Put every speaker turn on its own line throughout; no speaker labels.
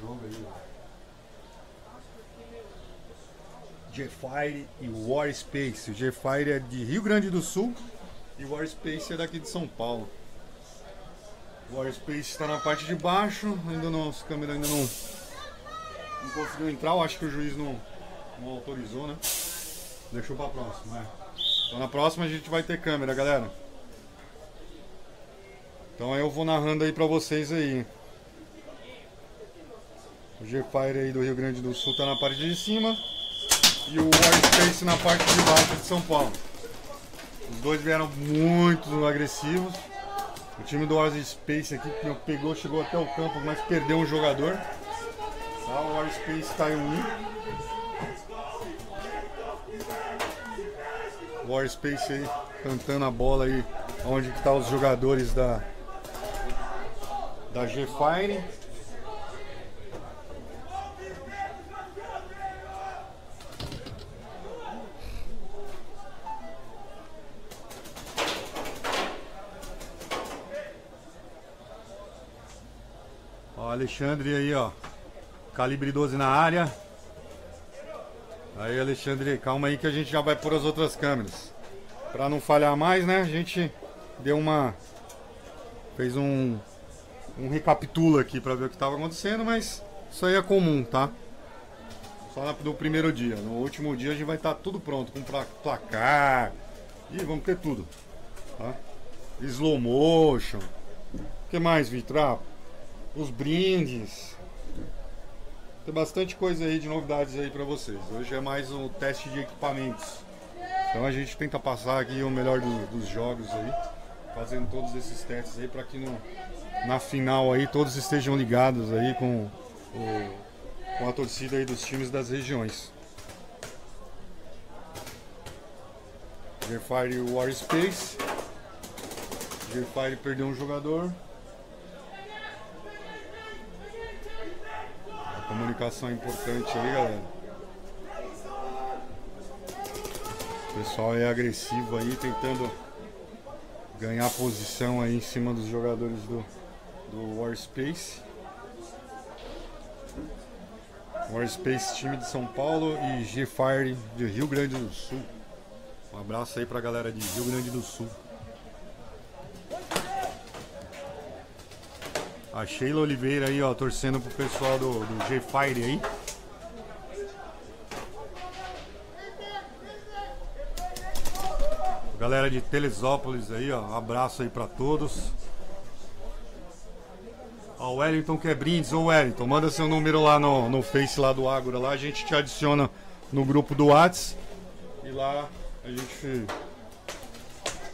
jogo aí. G-Fire e War Space. O G-Fire é de Rio Grande do Sul e o War Space é daqui de São Paulo. O War Space está na parte de baixo, ainda não, as câmeras ainda não, não conseguiu entrar, eu acho que o juiz não, não autorizou, né? Deixou pra próxima, é. Então na próxima a gente vai ter câmera, galera. Então eu vou narrando aí pra vocês aí. O G-Fire aí do Rio Grande do Sul tá na parte de cima e o Space na parte de baixo de São Paulo. Os dois vieram muito agressivos. O time do Space aqui pegou, chegou até o campo, mas perdeu um jogador. Tá, o Space caiu um. O Space aí cantando a bola aí onde que tá os jogadores da da G-Fire. Alexandre aí, ó. Calibre 12 na área. Aí, Alexandre, calma aí que a gente já vai pôr as outras câmeras. Pra não falhar mais, né? A gente deu uma... Fez um... Um recapitula aqui pra ver o que tava acontecendo, mas isso aí é comum, tá? Só no primeiro dia. No último dia a gente vai estar tá tudo pronto, com placar. E vamos ter tudo. Tá? Slow motion. O que mais, Vitor? Os brindes. Tem bastante coisa aí de novidades aí para vocês. Hoje é mais um teste de equipamentos. Então a gente tenta passar aqui o melhor do, dos jogos aí, fazendo todos esses testes aí para que no, na final aí todos estejam ligados aí com, o, com a torcida aí dos times das regiões. Gefire War Space. Gefire perdeu um jogador. Comunicação importante aí, galera. O pessoal é agressivo aí, tentando ganhar posição aí em cima dos jogadores do, do Warspace. Warspace, time de São Paulo e G-Fire de Rio Grande do Sul. Um abraço aí pra galera de Rio Grande do Sul. A Sheila Oliveira aí, ó, torcendo pro pessoal do, do G-Fire aí. Galera de Telesópolis aí, ó, abraço aí pra todos. Ó, o Wellington quer brindes, ô Wellington, manda seu número lá no, no Face lá do Ágora, lá a gente te adiciona no grupo do Whats e lá a gente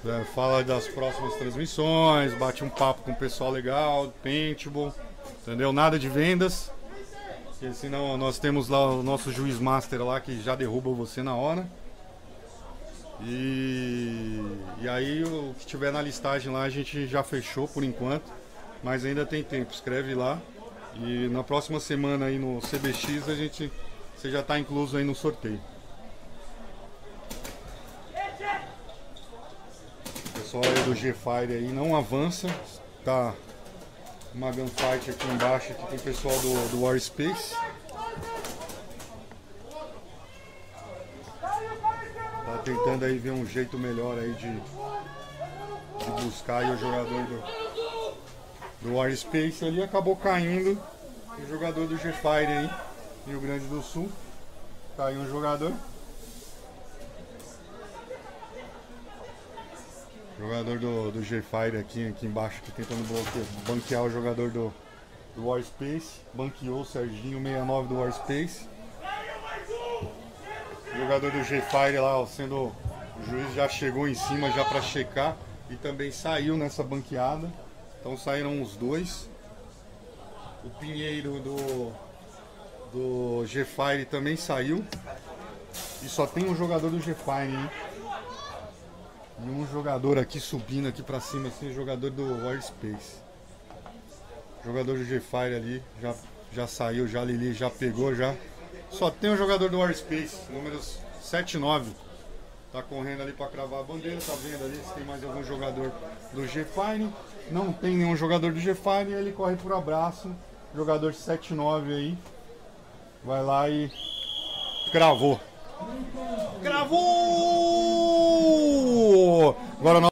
é, fala das próximas transmissões, bate um papo com o pessoal legal, paintball, entendeu? Nada de vendas, porque senão nós temos lá o nosso juiz master lá que já derruba você na hora. E, e aí o que tiver na listagem lá a gente já fechou por enquanto, mas ainda tem tempo, escreve lá. E na próxima semana aí no CBX a gente você já está incluso aí no sorteio. Aí do G-Fire aí não avança. Tá uma gunfight aqui embaixo aqui com o pessoal do, do War Space. Tá tentando aí ver um jeito melhor aí de, de buscar aí o jogador do, do War Space ali acabou caindo o jogador do G-Fire aí, Rio Grande do Sul. Caiu um jogador. Jogador do, do G-Fire aqui, aqui embaixo, aqui tentando bloquear, banquear o jogador do, do Warspace. Banqueou o Serginho 69 do Warspace. O jogador do G-Fire lá, sendo. O juiz já chegou em cima já para checar e também saiu nessa banqueada. Então saíram os dois. O Pinheiro do, do G-Fire também saiu. E só tem um jogador do G-Fire, hein? E um jogador aqui subindo aqui pra cima, assim, jogador do Warspace. Jogador do G-Fire ali, já, já saiu, já Lili já pegou, já. Só tem um jogador do Warspace, números 79. Tá correndo ali pra cravar a bandeira, tá vendo ali se tem mais algum jogador do G-Fire. Não tem nenhum jogador do G-Fire, ele corre por abraço jogador 7-9 aí. Vai lá e gravou. Gravou! Agora nós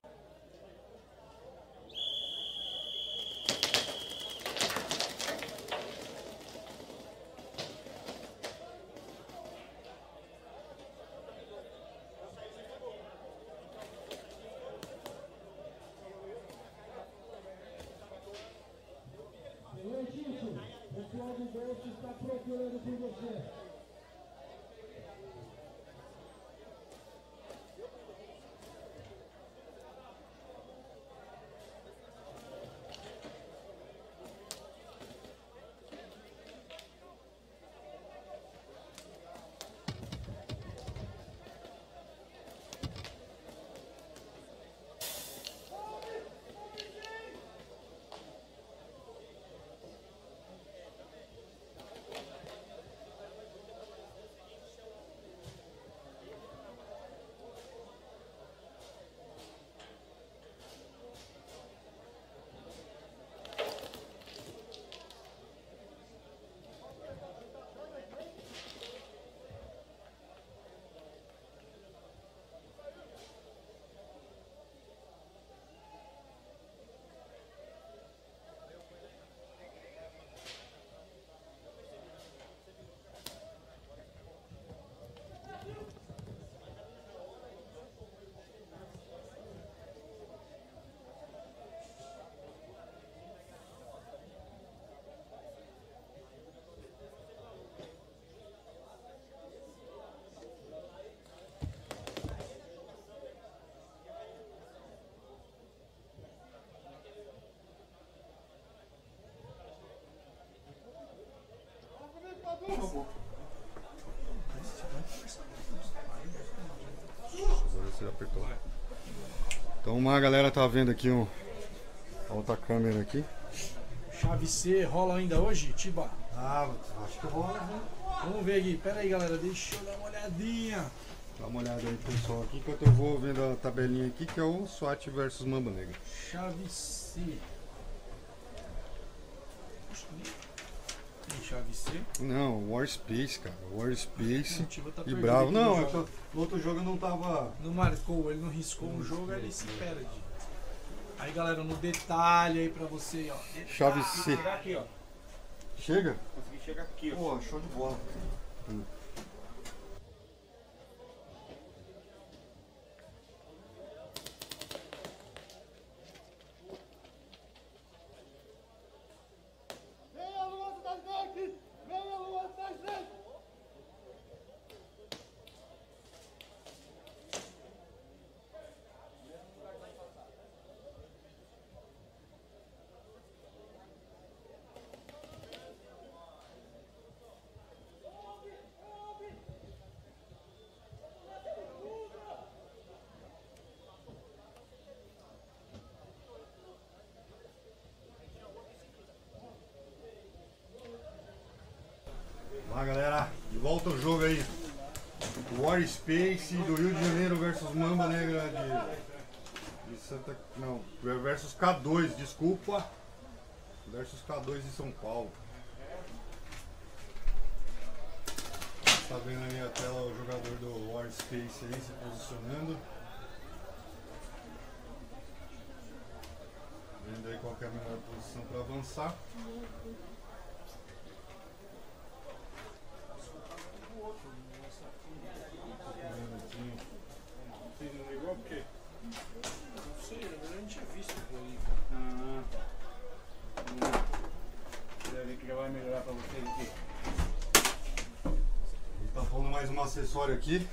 Então a galera tá vendo aqui um, a outra câmera aqui.
Chave C rola ainda hoje, Tiba?
Ah, acho que rola, né?
Vamos ver aqui. Pera aí, galera. Deixa eu dar uma olhadinha.
Dá uma olhada aí pessoal aqui enquanto eu vou vendo a tabelinha aqui que é o SWAT versus Mamba Negra.
Chave C. Acho que nem-
Não, War Space, cara. War Space
O Tiba tá
e Bravo. Não,
no
é
jogo.
no outro jogo não tava.
Não marcou, ele não riscou um jogo, ele se perde. Aí, galera, no detalhe aí pra você, ó. Detalhe.
Chave C.
Chegar aqui, ó.
Chega?
Consegui chegar aqui, ó.
Pô, show de bola. Lá volta ao jogo aí. War Space do Rio de Janeiro versus Mamba Negra de, de Santa. Não, versus K2, desculpa. Versus K2 de São Paulo. Tá vendo aí a tela o jogador do War Space aí se posicionando. Vendo aí qual é a melhor posição para avançar.
Aquilo ali, cara.
Ah, tá. Deve que já vai melhorar pra vocês aqui.
Tá falando mais um acessório aqui.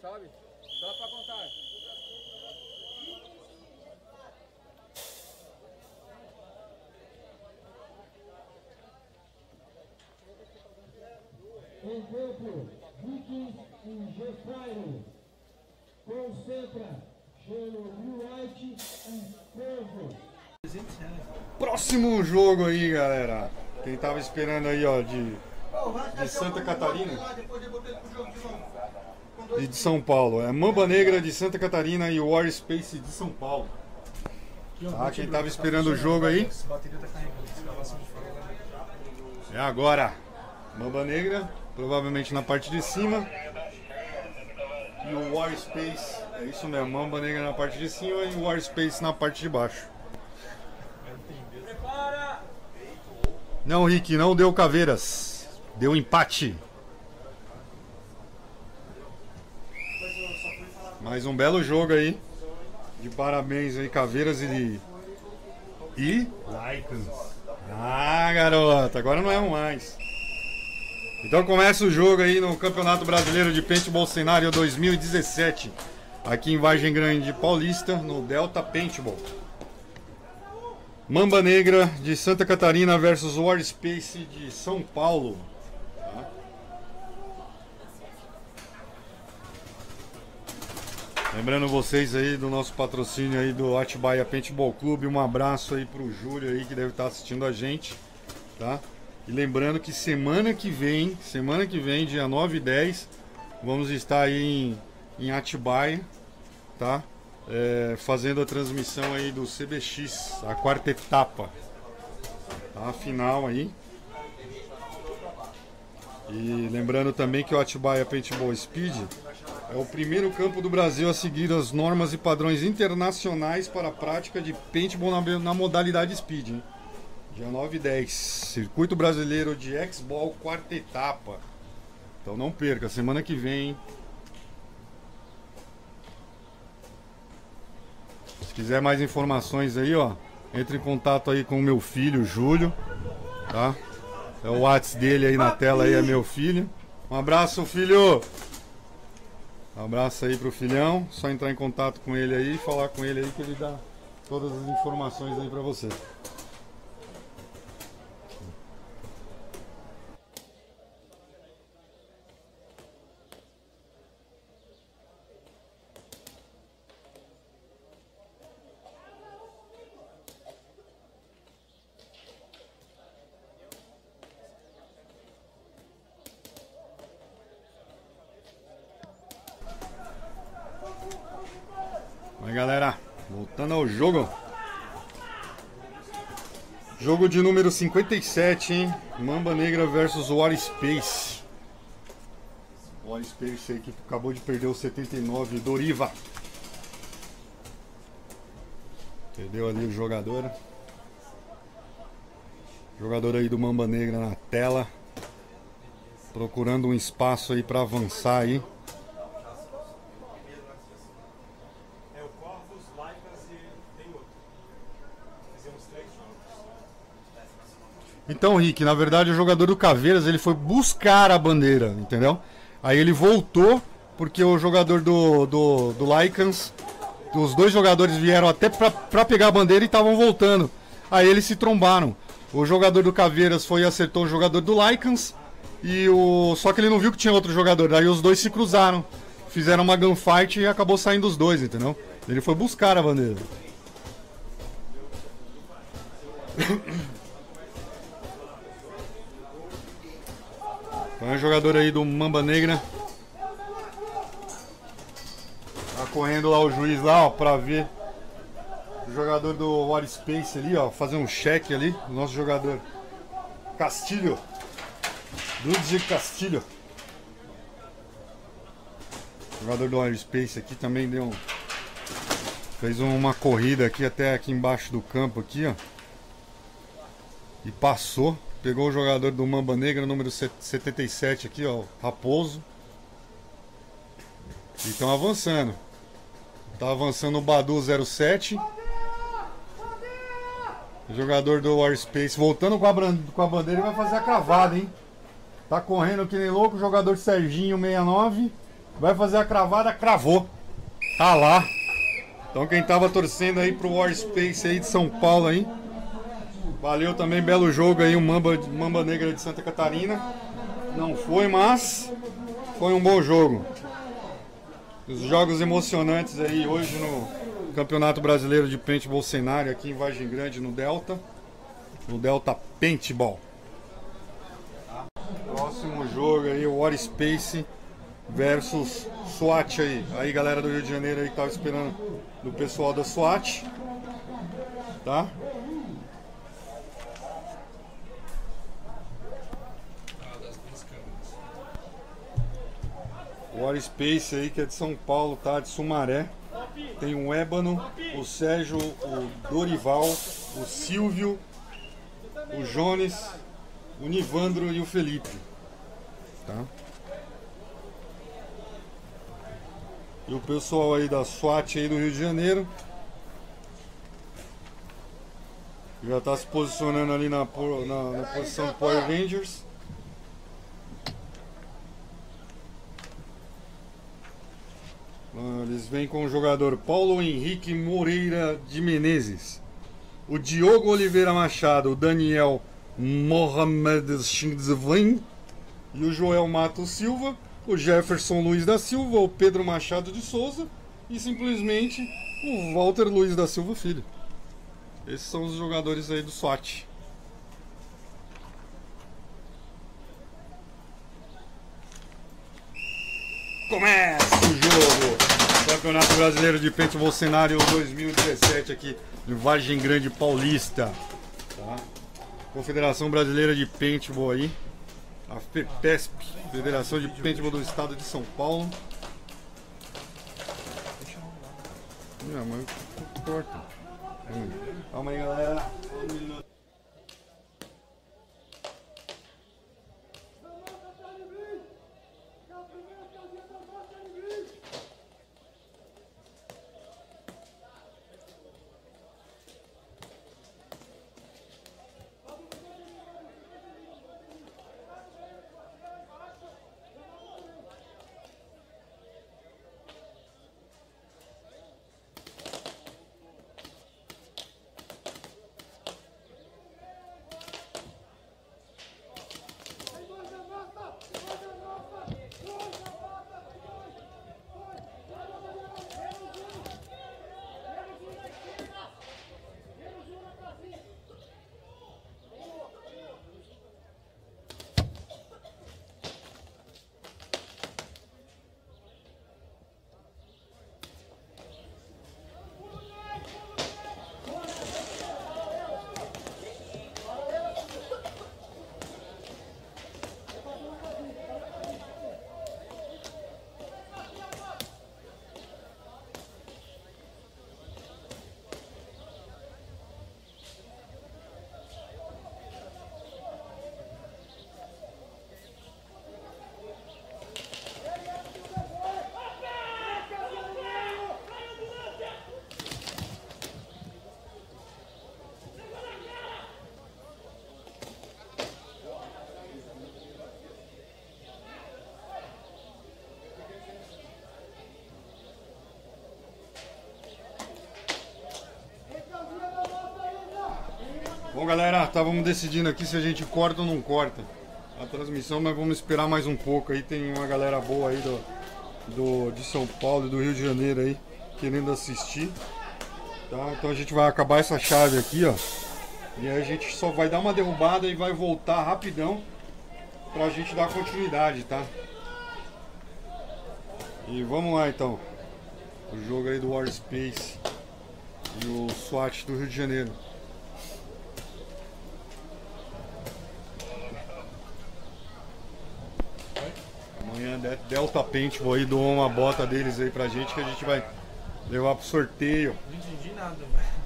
Sabe? Só pra contar.
Em campo, Vikings e G-Fire. Concentra, Gelo White e Corvo.
300 reais.
Próximo jogo aí, galera. Quem tava esperando aí, ó, de, de Santa Catarina e de São Paulo. É Mamba Negra de Santa Catarina e War Space de São Paulo. Tá, quem tava esperando o jogo aí?
Tá fora.
É agora. Mamba Negra, provavelmente na parte de cima. E o War Space, é isso mesmo, Mamba Negra na parte de cima e o War Space na parte de baixo. Não, Rick, não deu caveiras. Deu empate. Mais um belo jogo aí. De parabéns aí, caveiras e. E. Lycans. Ah, garoto, agora não é um mais. Então começa o jogo aí no Campeonato Brasileiro de Paintball Cenário 2017. Aqui em Vargem Grande Paulista, no Delta Paintball. Mamba Negra de Santa Catarina versus War Space de São Paulo. Lembrando vocês aí do nosso patrocínio aí do Atibaia Paintball Clube, um abraço aí pro Júlio aí que deve estar assistindo a gente, tá? E lembrando que semana que vem, semana que vem, dia 9 e 10, vamos estar aí em, em Atibaia, tá? É, fazendo a transmissão aí do CBX, a quarta etapa, tá? A final aí. E lembrando também que o Atibaia Paintball Speed é o primeiro campo do Brasil a seguir as normas e padrões internacionais para a prática de paintball na, na modalidade speed. Hein? Dia 9 e 10, Circuito Brasileiro de X-Ball, quarta etapa. Então não perca, semana que vem. Se quiser mais informações aí, ó, entre em contato aí com o meu filho, Júlio, tá? É o WhatsApp dele aí na tela aí, é meu filho. Um abraço, filho! Abraço aí pro filhão. Só entrar em contato com ele aí e falar com ele aí que ele dá todas as informações aí pra você. Aí galera, ao jogo. Jogo de número 57, hein? Mamba Negra versus War Space. War Space aí que acabou de perder o 79, Doriva. Perdeu ali o jogador. Jogador aí do Mamba Negra na tela. Procurando um espaço aí para avançar aí.
É o Corvus, Laicas e tem outro. Fizemos três jogos.
Então, Rick, na verdade o jogador do Caveiras ele foi buscar a bandeira, entendeu? Aí ele voltou porque o jogador do, do, do Lycans, os dois jogadores vieram até pra, pra pegar a bandeira e estavam voltando. Aí eles se trombaram. O jogador do Caveiras foi e acertou o jogador do Lycans e o só que ele não viu que tinha outro jogador. Aí os dois se cruzaram, fizeram uma gunfight e acabou saindo os dois, entendeu? Ele foi buscar a bandeira. É um jogador aí do Mamba Negra. Tá correndo lá o juiz lá, ó, pra ver o jogador do War Space ali, ó, fazer um cheque ali, o nosso jogador Castilho. Ludwig Castilho. O jogador do War Space aqui também deu um fez uma corrida aqui até aqui embaixo do campo aqui, ó. E passou. Pegou o jogador do Mamba Negra, número 77 aqui, ó. Raposo. E estão avançando. Tá avançando o Badu 07. O jogador do Warspace voltando com a, com a bandeira e vai fazer a cravada, hein? Tá correndo que nem louco o jogador Serginho 69. Vai fazer a cravada, cravou. Tá lá. Então quem tava torcendo aí pro War Space aí de São Paulo aí. Valeu também, belo jogo aí, o Mamba, Mamba Negra de Santa Catarina. Não foi, mas foi um bom jogo. Os jogos emocionantes aí hoje no Campeonato Brasileiro de Paintball Cenário aqui em Vargem Grande, no Delta. No Delta Paintball. Próximo jogo aí, o War Space versus SWAT aí. Aí galera do Rio de Janeiro aí que tava esperando do pessoal da SWAT. Tá? War Space aí que é de São Paulo, tá? De Sumaré. Tem o Ébano, o Sérgio, o Dorival, o Silvio, o Jones, o Nivandro e o Felipe. Tá? E o pessoal aí da SWAT aí do Rio de Janeiro. Já está se posicionando ali na, na, na posição Power Rangers. Eles vêm com o jogador Paulo Henrique Moreira de Menezes, o Diogo Oliveira Machado, o Daniel Mohamed Shindzvin e o Joel Matos Silva, o Jefferson Luiz da Silva, o Pedro Machado de Souza e simplesmente o Walter Luiz da Silva Filho. Esses são os jogadores aí do SWAT. Começa o jogo! Campeonato Brasileiro de Paintball Cenário 2017 aqui em Vargem Grande Paulista. Tá? Confederação Brasileira de Paintball aí. A FEPESP, Federação de Paintball do Estado de São Paulo. Não, mas corta. Calma aí, galera. Bom, galera, estávamos decidindo aqui se a gente corta ou não corta a transmissão, mas vamos esperar mais um pouco aí. Tem uma galera boa aí do, do, de São Paulo e do Rio de Janeiro aí querendo assistir. Tá? Então a gente vai acabar essa chave aqui, ó. E aí a gente só vai dar uma derrubada e vai voltar rapidão pra gente dar continuidade, tá? E vamos lá então. O jogo aí do War Space e o SWAT do Rio de Janeiro. Amanhã De- Delta Paintball aí doou uma bota deles aí pra gente que a gente vai levar pro sorteio.
Não entendi nada, velho.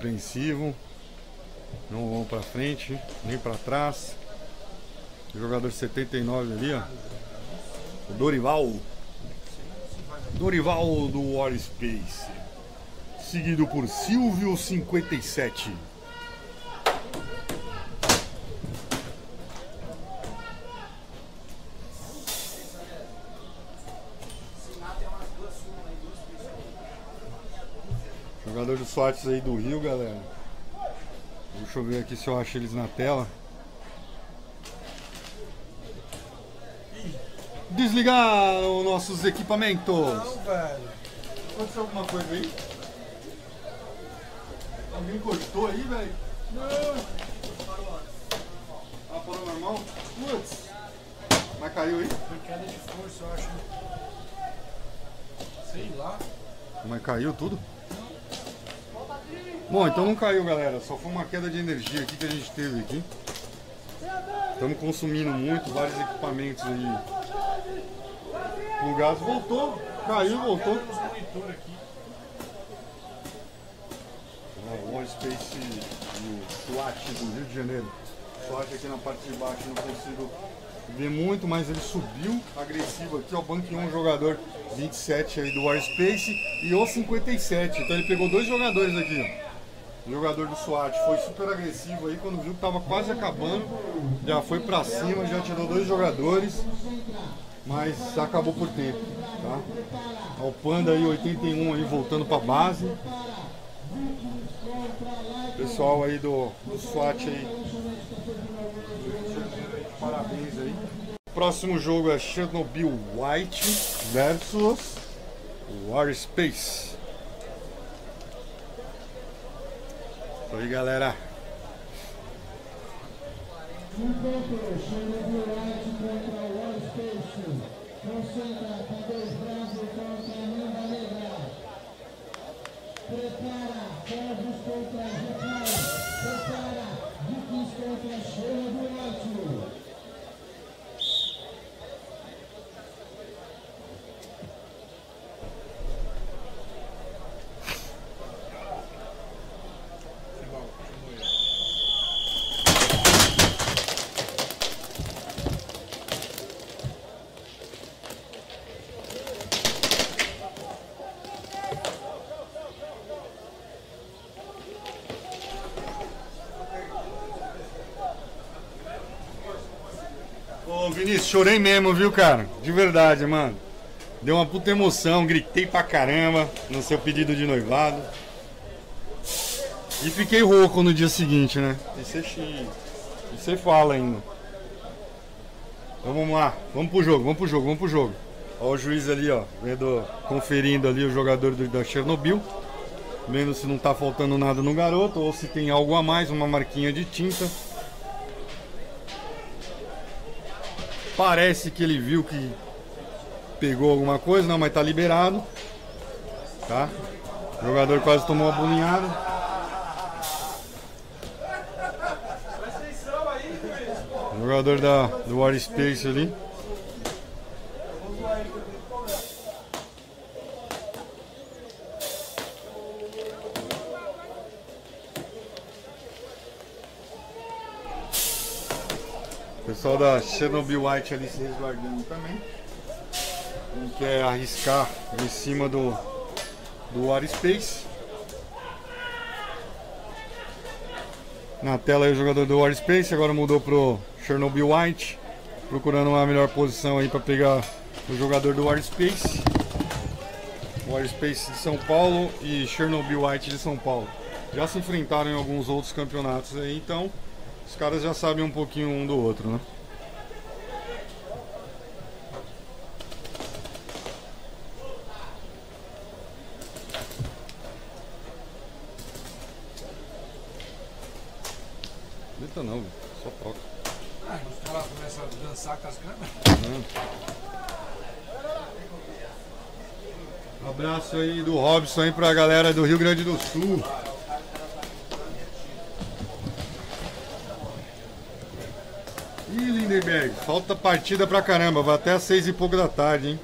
Apreensivo. Não vão pra frente, nem pra trás. O jogador 79 ali, ó. O Dorival. Dorival do War Space. Seguido por Silvio 57. Jogador do SWATs aí do Rio, galera. Deixa eu ver aqui se eu acho eles na tela. Desligar os nossos equipamentos.
Não, velho.
Aconteceu alguma coisa aí? Alguém cortou aí, velho? Não. Ah, parou normal? Putz. Mas caiu aí?
Foi queda de força, eu acho. Sei lá.
Mas caiu tudo? Bom, então não caiu, galera. Só foi uma queda de energia aqui que a gente teve aqui. Estamos consumindo muito, vários equipamentos aí. Plugados. Voltou, caiu, voltou. Ó, o Space e o SWAT do Rio de Janeiro. SWAT aqui na parte de baixo não consigo ver muito, mas ele subiu agressivo aqui, ó, banqueou um jogador 27 aí do War Space e o 57. Então ele pegou dois jogadores aqui, ó. O jogador do SWAT foi super agressivo aí, quando viu que tava quase acabando, já foi pra cima, já tirou dois jogadores, mas acabou por tempo, tá? O Panda aí 81 aí voltando pra base. Pessoal aí do, do SWAT aí. Parabéns aí. Próximo jogo é Chernobyl White versus War Space. Isso aí, galera.
Encontro Chernobyl White contra o War Space. Concentra, K2 Bravo contra Mamba Negra. Prepara, Corvos contra Reparo. Prepara, Vikings contra Chernobyl White.
Igual, continua aí.
Ô Vinícius, chorei mesmo, viu, cara? De verdade, mano. Deu uma puta emoção, gritei pra caramba no seu pedido de noivado. E fiquei rouco no dia seguinte, né? E você, fala ainda. Então vamos lá, vamos pro jogo, vamos pro jogo, vamos pro jogo. Ó o juiz ali, ó, vendo, conferindo ali o jogador do, da Chernobyl. Vendo se não tá faltando nada no garoto ou se tem algo a mais, uma marquinha de tinta. Parece que ele viu que pegou alguma coisa, não, mas tá liberado. Tá? O jogador quase tomou uma bolinhada. O jogador da, do War Space ali. Pessoal da Chernobyl White ali se resguardando também. Não quer arriscar em cima do, do Space. Na tela aí o jogador do War Space, agora mudou pro Chernobyl White. Procurando uma melhor posição aí para pegar o jogador do War Space. War Space de São Paulo e Chernobyl White de São Paulo. Já se enfrentaram em alguns outros campeonatos aí, então os caras já sabem um pouquinho um do outro, né? Grita não, só toca.
Ah, os caras começam a dançar com as câmeras.
Um abraço aí do Robson aí pra galera do Rio Grande do Sul. Falta partida pra caramba, vai até às seis e pouco da tarde, hein?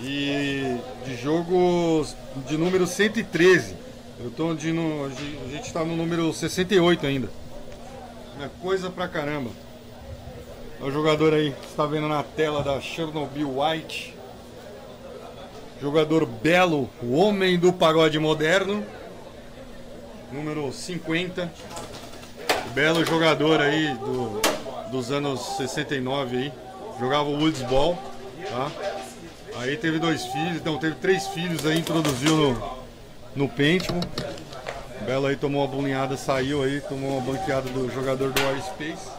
E de jogos de número 113. Eu tô de no, a gente tá no número 68 ainda. É coisa pra caramba. Olha o jogador aí, você tá vendo na tela da Chernobyl White. Jogador belo, o homem do pagode moderno. Número 50. Belo jogador aí do, dos anos 69 aí. Jogava o Woods Ball, tá? Aí teve dois filhos, não, teve três filhos aí, introduziu no, no Pentium. Belo aí tomou uma bolinhada, saiu aí, tomou uma banqueada do jogador do War Space.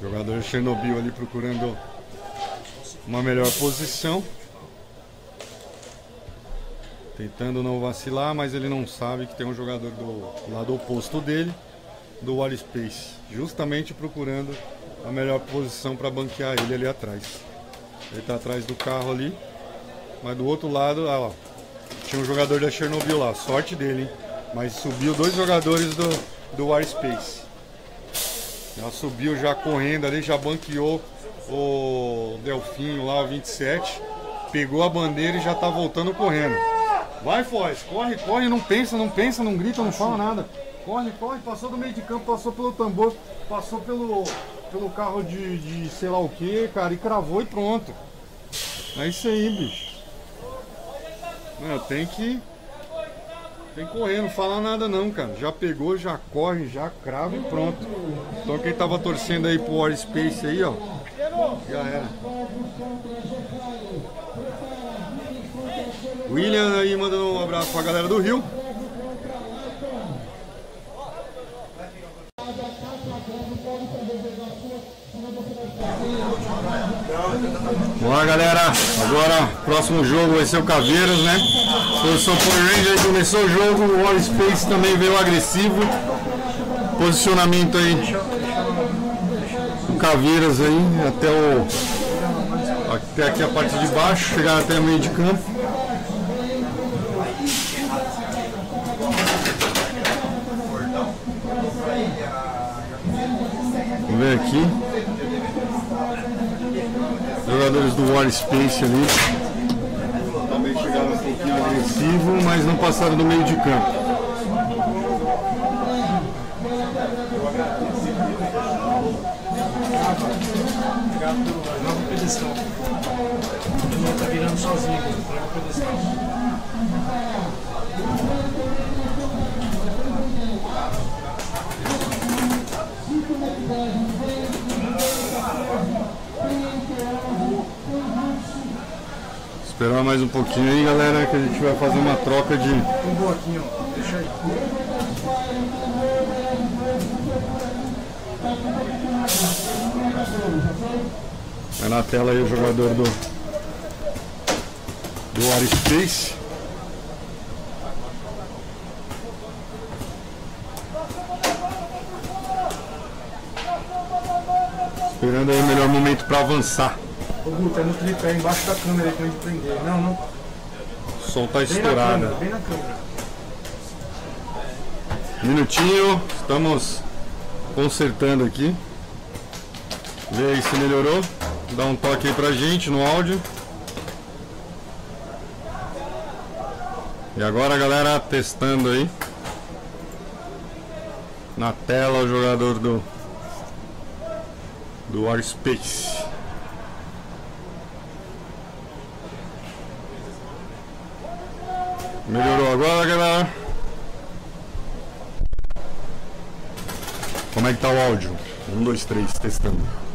Jogador Chernobyl ali procurando uma melhor posição. Tentando não vacilar, mas ele não sabe que tem um jogador do lado oposto dele, do War Space, justamente procurando a melhor posição para banquear ele ali atrás. Ele está atrás do carro ali, mas do outro lado, ah lá, tinha um jogador da Chernobyl lá, sorte dele, hein? Mas subiu dois jogadores do, do War Space. Já subiu já correndo ali, já banqueou o Delfinho lá, o 27. Pegou a bandeira e já tá voltando correndo. Vai, Foz, corre, corre, não pensa, não pensa, não grita, não fala nada. Corre, corre, passou do meio de campo, passou pelo tambor, passou pelo, pelo carro de, de sei lá o que, cara, e cravou e pronto. É isso aí, bicho. Não, tem que. Tem que correr, não fala nada não, cara. Já pegou, já corre, já crava e pronto. Então quem tava torcendo aí pro War Space aí, ó. Já era. William aí mandando um abraço pra galera do Rio. Bora galera, agora próximo jogo vai ser o Caveiras, né? Posição Power Ranger começou o jogo, o War Space também veio agressivo. Posicionamento aí. O Caveiras aí, até o. Até aqui a parte de baixo, chegar até o meio de campo. Ver aqui. Jogadores do War Space ali. Também chegaram um pouquinho agressivo, mas não passaram do meio de campo.
Joga o pedestal. Ele não tá virando sozinho, joga o pedestal.
Esperar mais um pouquinho aí, galera, que a gente vai fazer uma troca de.
Um bloquinho. Deixa aí.
É na tela aí o jogador do. Do War Esperando aí o melhor momento para avançar.
Ô Guto, é no tripé embaixo da câmera aí pra gente prender. Não, não.
O som tá
Bem na
estourado.
câmera, bem na câmera.
Minutinho, estamos consertando aqui. Vê aí se melhorou. Dá um toque aí pra gente no áudio. E agora galera testando aí. Na tela o jogador do do War Space. Melhorou agora, galera? Como é que tá o áudio? Um, dois, três, testando.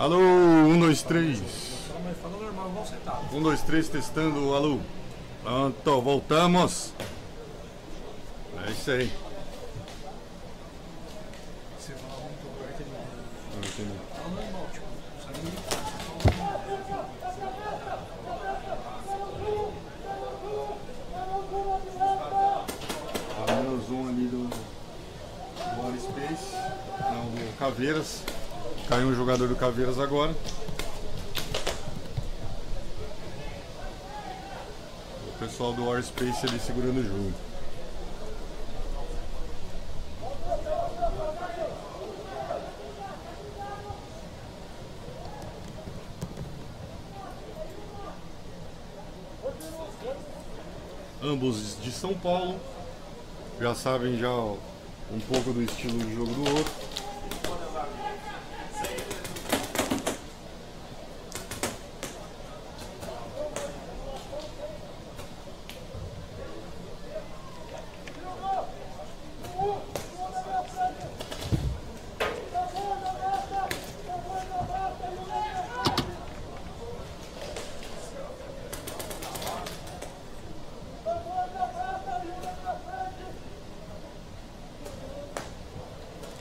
Alô, um, dois, três.
Fala, mas fala normal, igual você tá.
Um, dois, três, testando, alô. Pronto, voltamos. É isso aí.
Você fala muito perto ele
Não entendi.
fala normal, tipo, sabe?
Space. Não, do Caveiras. Do Caveiras agora. O pessoal do War Space ali segurando o jogo. Ambos de São Paulo. Já sabem já um pouco do estilo de jogo do outro.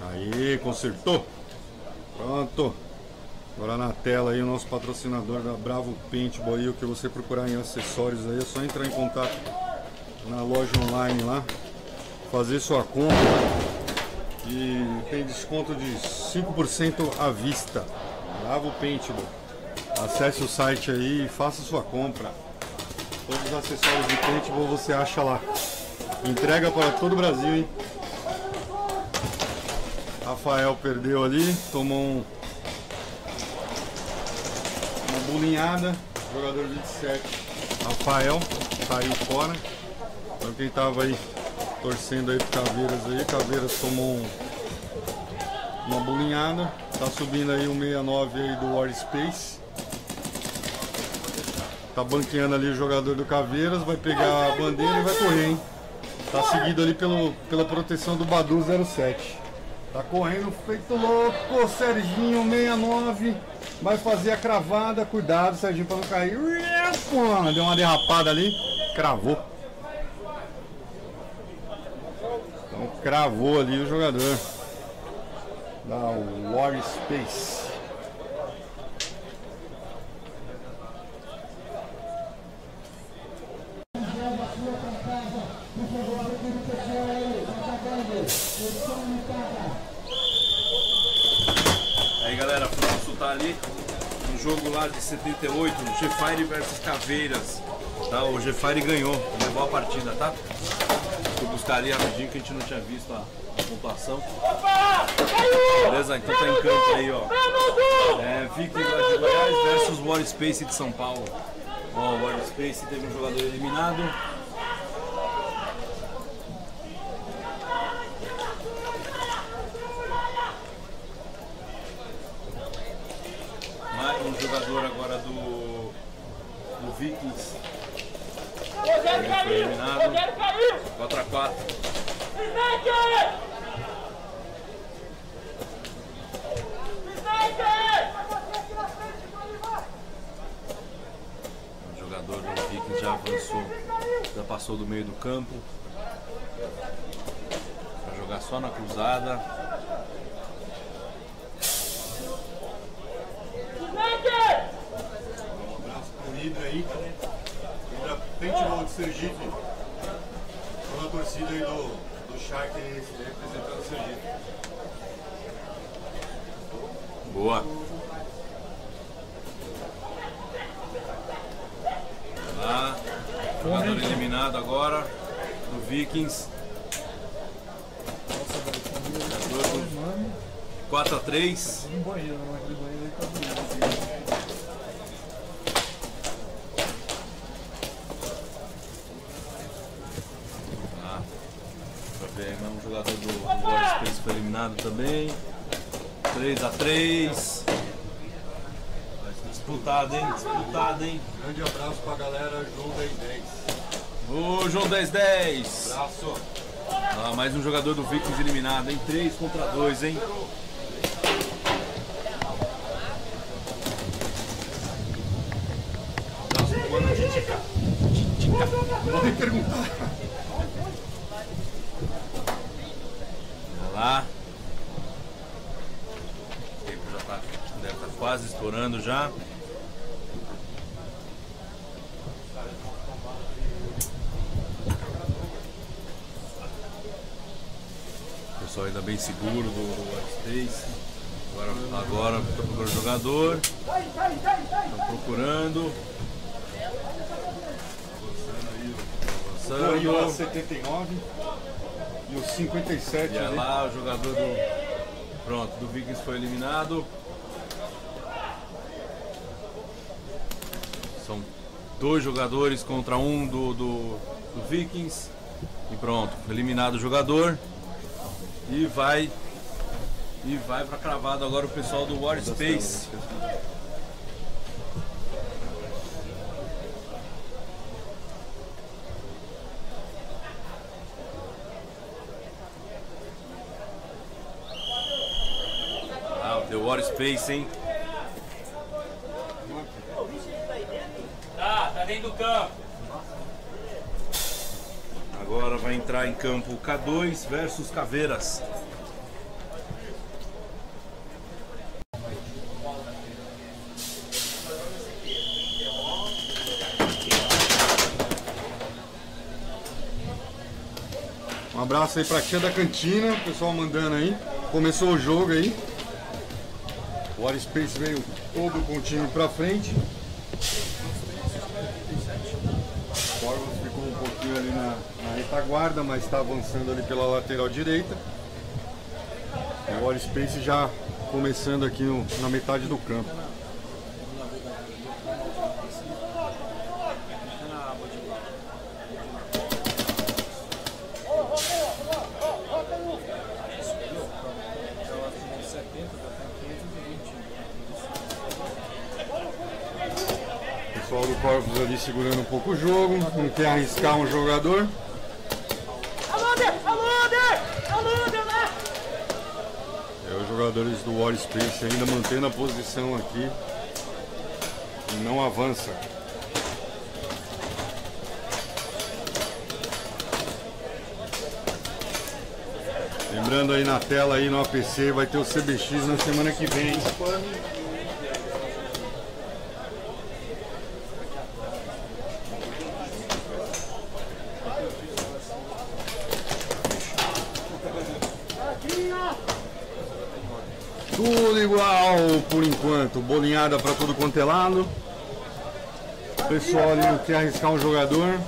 Aí, consertou. Pronto. Agora na tela aí o nosso patrocinador da Bravo Paintball aí, o que você procurar em acessórios aí, é só entrar em contato na loja online lá, fazer sua compra e tem desconto de 5% à vista. Bravo Paintball. Acesse o site aí e faça sua compra. Todos os acessórios de paintball você acha lá. Entrega para todo o Brasil, hein? Rafael perdeu ali, tomou um, uma bulinhada. Jogador 27, Rafael, saiu fora. Então quem tava aí torcendo aí pro Caveiras aí, Caveiras tomou um- uma bulinhada. Tá subindo aí o 69 aí do War Space. Tá banqueando ali o jogador do Caveiras, vai pegar a bandeira e vai correr, hein? Tá seguido ali pelo, pela proteção do Badu 07. Tá correndo feito louco, Serginho 69. Vai fazer a cravada, cuidado, Serginho, pra não cair. Deu uma derrapada ali, cravou. Então cravou ali o jogador da War Space.
Aí galera, consultar ali um jogo lá de 78, G-Fire versus Caveiras. Tá? O G-Fire ganhou, levou a partida, tá? Fui buscar ali rapidinho que a gente não tinha visto a, pontuação. Beleza? Então tá em campo aí, ó. É, lá de Goiás versus War Space de São Paulo. Ó, o War Space teve um jogador eliminado. Mais um jogador agora do, do Vikings. Ele foi eliminado. 4x4. O jogador do Vikings já avançou, já passou do meio do campo. Vai jogar só na cruzada.
Um abraço pro Hidra aí. Hidra Paintball de Sergipe. Toda a torcida aí do, do Shark aí, representando o Sergipe.
Boa. Lá. Jogador eliminado agora. Do Vikings. Jogador do 4x3.
Um banheiro, não, aquele banheiro aí tá doido.
Ah, pra ver, mais um jogador do War Space foi eliminado também. 3x3. Disputado, hein? Disputado, hein?
Grande abraço pra galera João 1010.
Ô, João 1010.
Abraço.
Ah, mais um jogador do Vikings eliminado, hein? 3 contra 2, hein?
É lá, o jogador do. Pronto, do Vikings foi eliminado. São dois jogadores contra um do, do, do Vikings. E pronto, eliminado o jogador. E vai. E vai pra cravado agora o pessoal do War Space. War Space, hein?
Tá, tá dentro do campo.
Agora vai entrar em campo K2 versus Caveiras.
Um abraço aí pra tia da cantina, o pessoal mandando aí. Começou o jogo aí. O War Space veio todo com o time pra frente. Corvus ficou um pouquinho ali na, na retaguarda, mas está avançando ali pela lateral direita. E o War Space já começando aqui no- na metade do campo. O pessoal do Corvus ali segurando um pouco o jogo, não quer arriscar um jogador. É, os jogadores do War Space ainda mantendo a posição aqui e não avança. Lembrando aí na tela aí no APC vai ter o CBX na semana que vem. Tudo igual por Bolinhada para tudo quanto é lado. O pessoal ali não quer arriscar um jogador.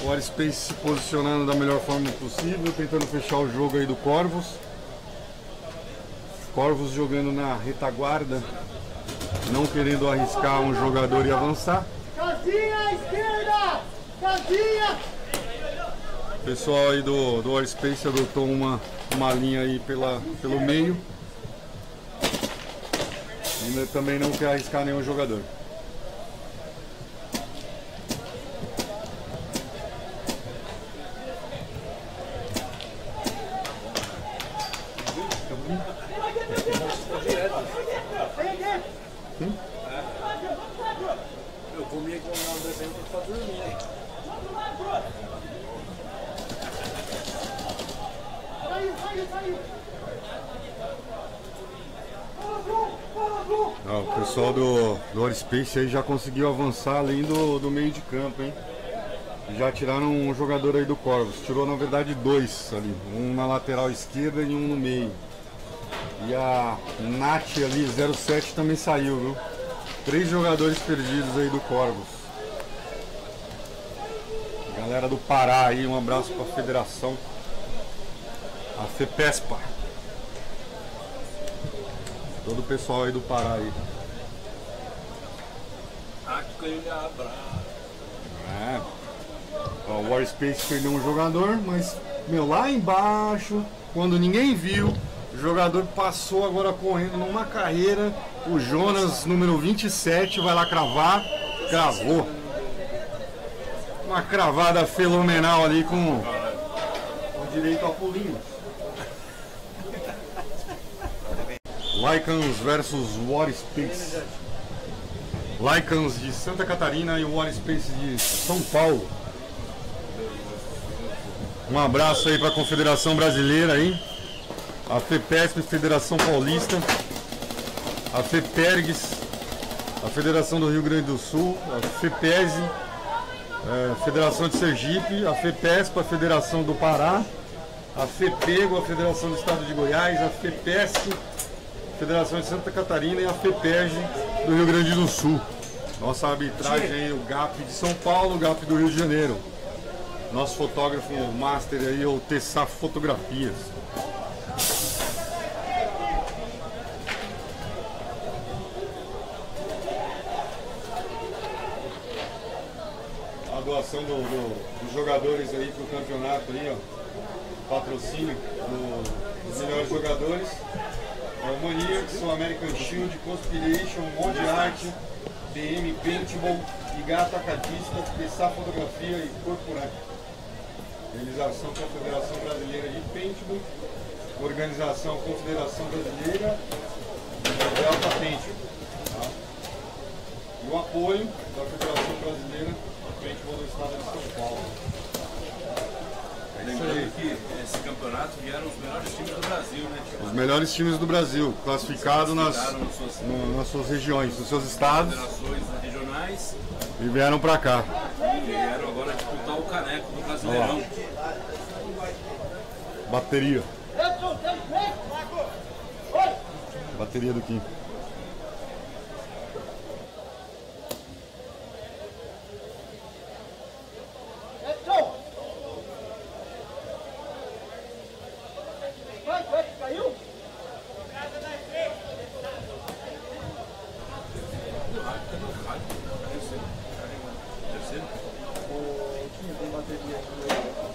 O Warspace se posicionando da melhor forma possível, tentando fechar o jogo aí do Corvus. Corvus jogando na retaguarda, não querendo arriscar um jogador e avançar.
Casinha à esquerda! Casinha!
O pessoal aí do, do Warspace adotou uma, uma linha aí pela, pelo meio. Ainda também não quer arriscar nenhum jogador.
Eu comi com um desenho pra dormir.
Saiu, saiu, saiu!
Ah, o pessoal do, do Warspace aí já conseguiu avançar além do, do meio de campo, hein? Já tiraram um jogador aí do Corvus. Tirou na verdade dois ali. Um na lateral esquerda e um no meio. E a Nath ali, 07, também saiu, viu? Três jogadores perdidos aí do Corvus. Galera do Pará aí, um abraço pra federação. A FEPESPA. Todo o pessoal aí do Pará aí.
Aquele abraço.
É. Ó, o Warspace perdeu um jogador, mas, meu, lá embaixo, quando ninguém viu, o jogador passou agora correndo numa carreira. O Jonas, número 27, vai lá cravar. Cravou. Uma cravada fenomenal ali com, com direito a pulinho. Lycans versus Warspace. Lycans de Santa Catarina e o Warspace de São Paulo. Um abraço aí para a Confederação Brasileira aí, a FEPESP, Federação Paulista, a FEPERGS, a Federação do Rio Grande do Sul, a FEPESE, é, Federação de Sergipe, a FEPESP, a Federação do Pará, a FEPEGO, a Federação do Estado de Goiás, a FEPESC, Federação de Santa Catarina e a FEPERG do Rio Grande do Sul. Nossa arbitragem aí, o GAP de São Paulo, o GAP do Rio de Janeiro. Nosso fotógrafo master aí, o Tessá Fotografias. A doação do- do- dos jogadores aí pro campeonato aí, ó. Patrocínio do- dos melhores jogadores. Maniacs, o American Shield, Conspiration, Monte Arte, DM Paintball, Igata Atacadista, Pessá Fotografia e Corporante. Realização com a Federação Brasileira de Paintball, Organização Confederação Brasileira de Alta Paintball. Tá? E o apoio da Federação Brasileira de Paintball do Estado de São Paulo.
Lembrando que esse campeonato vieram os melhores times do Brasil, né?
Os melhores times do Brasil, classificados nas,
suas
no- nas suas regiões, nos seus estados
federações regionais
e vieram pra cá.
e vieram agora disputar o caneco do Brasileirão.
Bateria. Bateria do Kim.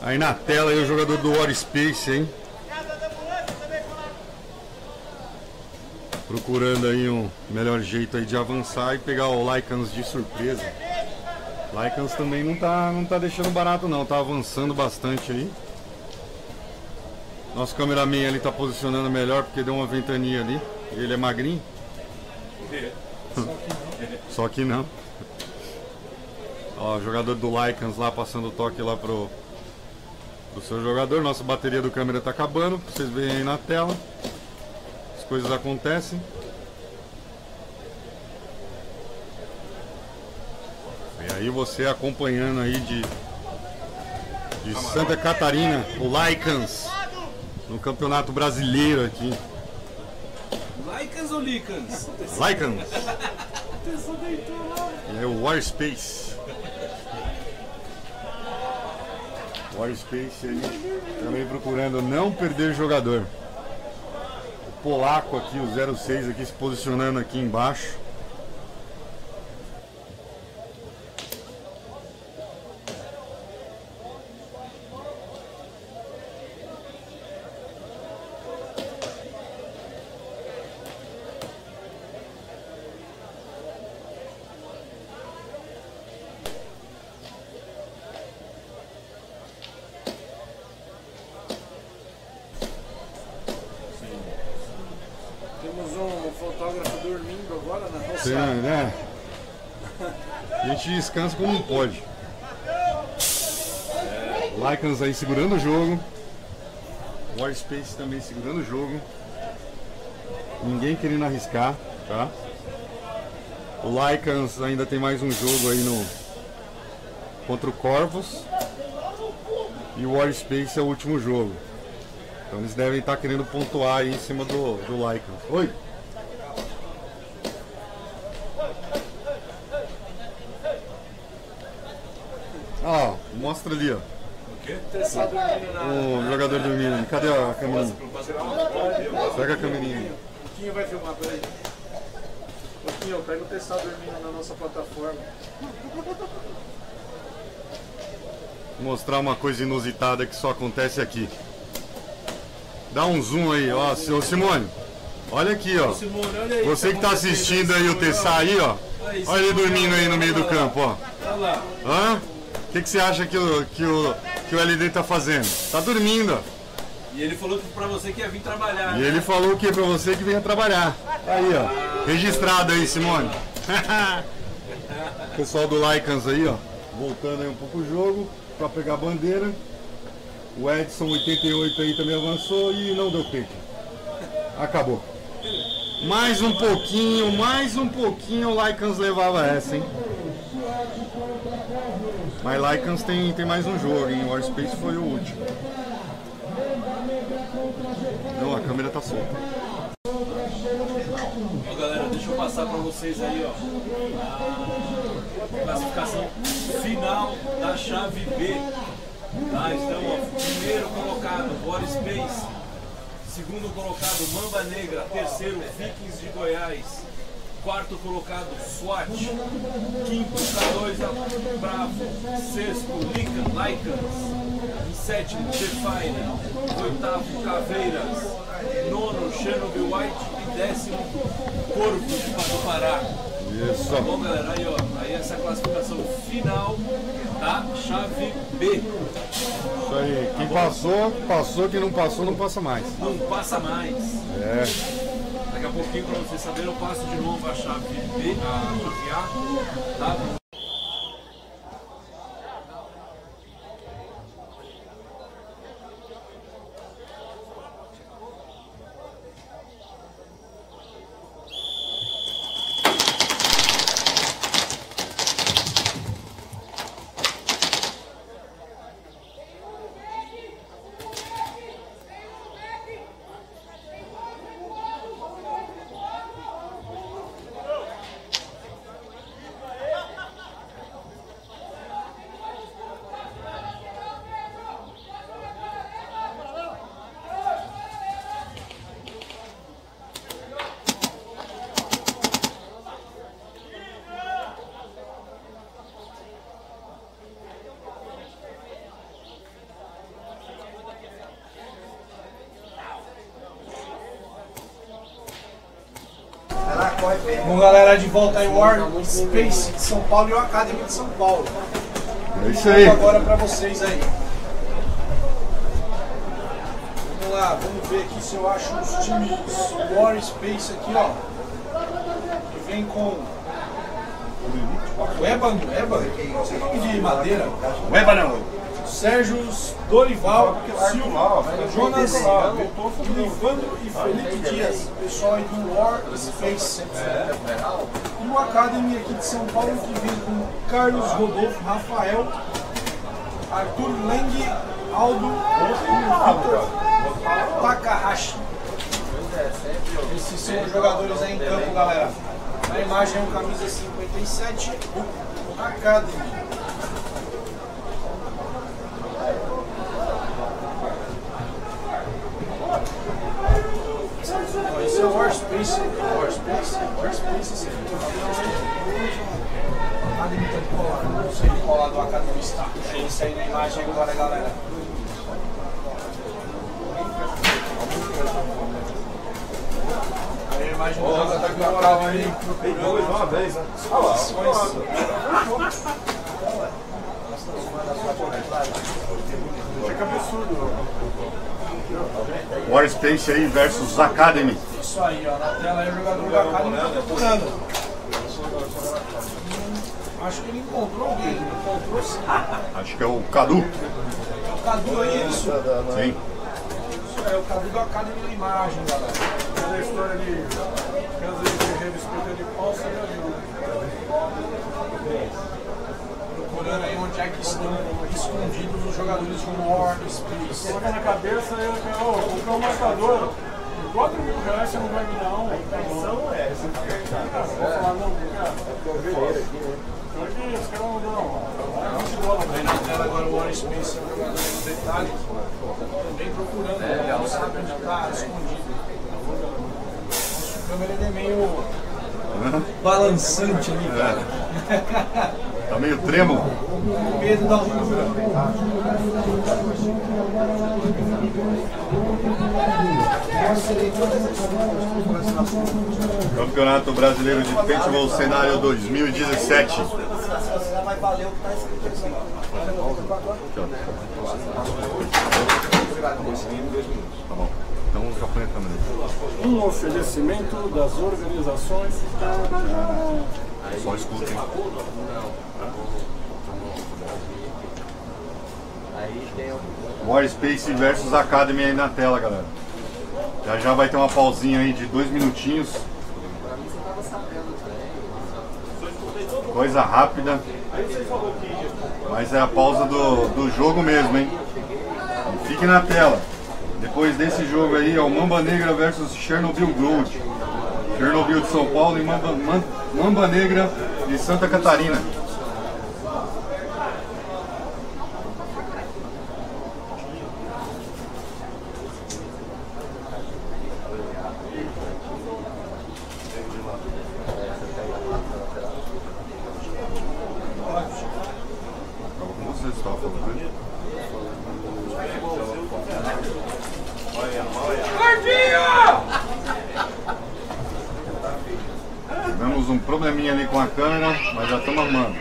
Aí na tela aí o jogador do War Space, hein? Procurando aí um melhor jeito aí de avançar e pegar o Lycans de surpresa. Lycans também não tá, não tá deixando barato não, tá avançando bastante aí. Nosso cameraman ali tá posicionando melhor porque deu uma ventania ali. Ele é magrinho. Só que não. Ó, jogador do Lycans lá passando o toque lá pro, pro seu jogador. Nossa bateria do câmera tá acabando. Vocês veem aí na tela. As coisas acontecem. E aí você acompanhando aí de, de Santa Catarina, o Lycans, no Campeonato Brasileiro aqui.
Lycans ou?
Lycans. E é o Warspace. Warspace aí também procurando não perder jogador. O polaco aqui, o 06 aqui se posicionando aqui embaixo.
Temos um fotógrafo dormindo agora na nossa.
Você, né? A gente descansa como pode. Lycans aí segurando o jogo. Warspace também segurando o jogo. Ninguém querendo arriscar, tá? O Lycans ainda tem mais um jogo aí no contra o Corvus. E o Warspace é o último jogo. Então eles devem estar querendo pontuar aí em cima do, do Lycans. Oi! Ó, mostra ali, ó.
O?
Tá
jogador dormindo. Cadê a câmera? Pega a câmerinha aí.
O Quinho vai filmar, peraí. Ô Quinho, pega o testar dormindo na nossa plataforma.
Mostrar uma coisa inusitada que só acontece aqui. Dá um zoom aí, ó, seu Simone. Olha aqui, ó. Você que tá assistindo aí o Tessá aí, ó. Olha ele dormindo aí no meio do campo, ó. Hã? O que, que você acha que o, que, o, que o LD tá fazendo? Tá dormindo, ó.
E ele falou que pra você que ia vir trabalhar.
E
né?
ele falou o que pra você que venha trabalhar. Aí, ó. Registrado aí, Simone. Pessoal do Lycans aí, ó. Voltando aí um pouco o jogo pra pegar a bandeira. O Edson 88 aí também avançou e não deu peito. Acabou. Mais um pouquinho, mais um pouquinho o Lycans levava essa, hein? Mas Lycans tem, tem mais um jogo? O Warspace foi o último. Não, a câmera tá solta.
Ó, galera, deixa eu passar pra vocês aí, ó. A classificação final da chave B. Tá? Então, ó, primeiro colocado, Boris Space. Segundo colocado, Mamba Negra. Terceiro, Vikings de Goiás. Quarto colocado, SWAT. Quinto, K2 Bravo. Sexto, Lycan, Lycans. Sétimo, Define. Oitavo, Caveiras. Nono, Chernobyl White. E décimo, Corvo do Pará.
Isso.
Tá bom, galera? Aí, ó. Aí essa a classificação final da chave B.
Isso aí. Quem passou, passou. Quem não passou, não passa mais.
Não passa mais.
É.
Daqui a pouquinho, pra vocês saberem, eu passo de novo a chave B, a chave A, tá?
Bom, galera, de volta aí, War Space de São Paulo e o Academy de São Paulo.
É isso aí.
Vou agora pra vocês aí. Vamos lá, vamos ver aqui se eu acho os times War Space aqui, ó. Que vem com o Ébano, Ébano, esse é nome de madeira.
Ébano.
Sérgio Dorival Silva, Jonas Livandro e Felipe Dias, pessoal aí do War Space. E o Academy aqui de São Paulo que vem com Carlos Rodolfo, Rafael, Arthur Leng, Aldo e Vitor Takahashi. Esses são os jogadores aí em campo, galera. Na imagem é o camisa 57 do Academy. Esse é o Warspace, Warspace, Warspace, sei qual do Academy está. É esse aí na imagem agora, galera. Aí a imagem do jogador do Academy procurando
uma vez, né?
posições.
Que absurdo.
Warspace aí versus Academy.
Isso aí, ó, na tela aí o jogador do Academy tá procurando. Acho que ele encontrou alguém, encontrou sim.
Acho que é o Cadu.
É o Cadu aí, é isso?
Sim.
Isso é o Cadu do Academy na imagem, galera.
Aquela história de casa de guerreiro espeto de pau, você já viu, né?
Procurando aí onde é que estão escondidos os jogadores de War Space.
Coloca na cabeça e eu falo, ô, comprei um marcador. Por 4 mil reais você não vai me dar um. A intenção é essa. Vou falar, não, cara. Aqui, os caras vão dar um. 20 dólares.
Aí na tela agora o War Space, o jogador no detalhe, também procurando é, não sabe onde está escondido. É meio balançante ali, cara.
Tá meio trêmulo.
Da altura.
Campeonato Brasileiro de Paintball Cenário 2017. Tá bom. Então já põe a câmera.
Um oferecimento das organizações.
Só escuta, hein? Warspace versus Academy aí na tela, galera. Já já vai ter uma pausinha aí de dois minutinhos. Coisa rápida. Mas é a pausa do, do jogo mesmo, hein? Fique na tela. Depois desse jogo aí, é o Mamba Negra versus Chernobyl Gold. Chernobyl de São Paulo e Mamba, Mamba Negra de Santa Catarina. Tava com você, você tava falando, né? Tivemos um probleminha ali com a câmera, mas já estamos arrumando.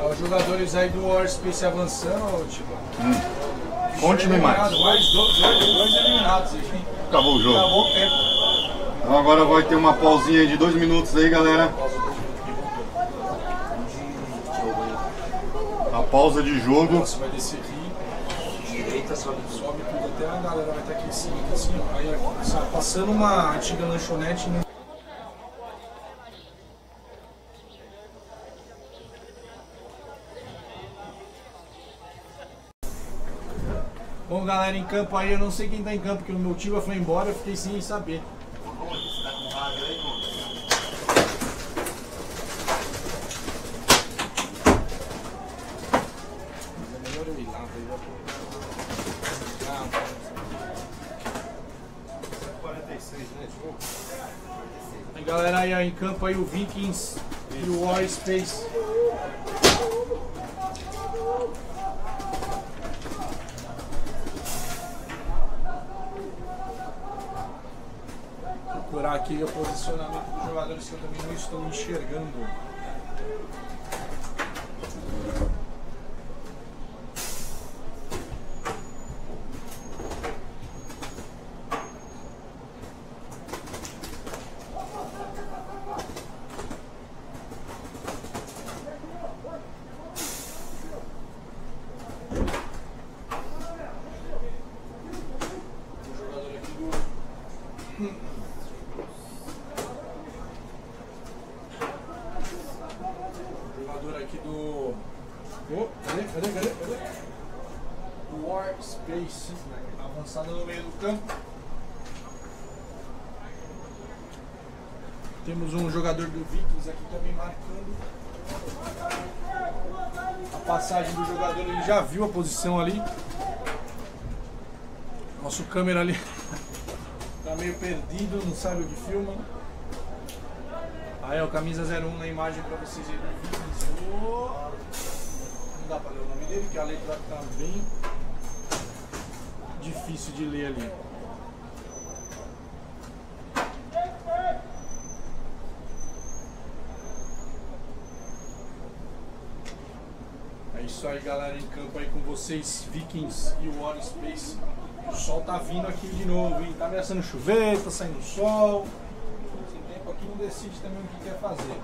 Ó, Os jogadores aí do War Space avançando, tipo.
Conte-me mais.
Mais dois, dois, eliminados aí.
Acabou o jogo.
Acabou o tempo.
Então agora vai ter uma pausinha de dois minutos aí, galera. A pausa de jogo.
Nossa, vai descer aqui. Direita, sobe, sobe tudo até a galera vai estar aqui em cima, aqui assim, ó. Aí passando uma antiga lanchonete. Né? Galera, em campo aí, eu não sei quem tá em campo, porque o meu tio foi embora, eu fiquei sem saber. Tem galera aí ó, em campo aí, o Vikings e o War Space. O posicionamento dos jogadores que eu também não estou enxergando. O jogador aqui do jogador aqui do. Oh, cadê? Cadê? Cadê? Cadê? Do War Space. Avançado no meio do campo. Temos um jogador do Vikings aqui também marcando. A passagem do jogador, ele já viu a posição ali. Nosso câmera ali tá meio perdido, não sabe o que filma. Aí, ó, camisa 01 na imagem pra vocês. Oh, Não dá pra ler o nome dele, porque a letra tá bem difícil de ler ali. Isso aí, galera, em campo aí com vocês, Vikings e War Space. O sol tá vindo aqui de novo, hein? Tá ameaçando chover, tá saindo sol. Esse tempo aqui não decide também o que quer fazer.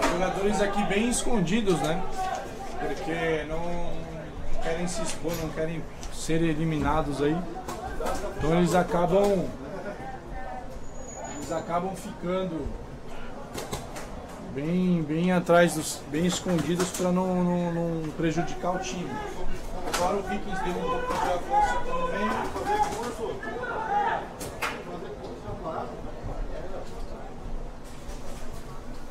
Os jogadores aqui bem escondidos, né? Porque não querem se expor, não querem ser eliminados aí. Então eles acabam. Eles acabam ficando bem, bem atrás dos. bem escondidos para não, não, não prejudicar o time. Agora o Vikings deu um pouco de avanço também.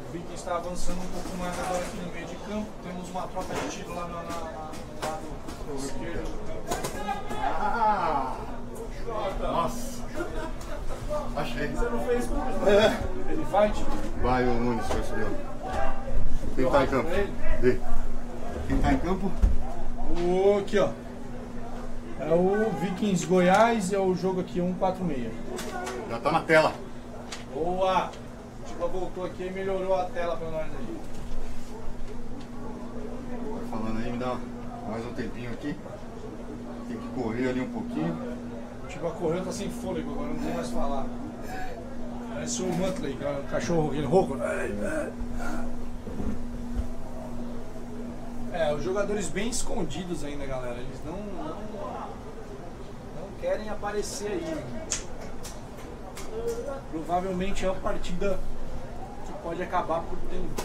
O Vikings está avançando um pouco mais agora aqui no meio de campo. Temos uma troca de tiro lá no, na, lado esquerdo.
Ah! Nossa! Achei.
Você não fez como? Ele vai, tipo,
Vai o Nunes, vai subir. Quem tá em campo? Vê. Quem tá em campo?
o aqui ó. É o Vikings Goiás e é o jogo aqui 146.
Já tá na tela.
Boa! Tiba voltou aqui e melhorou a tela pra nós aí.
Vai falando aí, me dá mais um tempinho aqui. Tem que correr ali um pouquinho.
O Tiba correu, tá sem fôlego agora, não tem mais falar. Parece o Muttley, que é o cachorro, aquele rouco. É, os jogadores bem escondidos ainda, galera. Eles não, não, não querem aparecer aí. Provavelmente é uma partida pode acabar por tempo.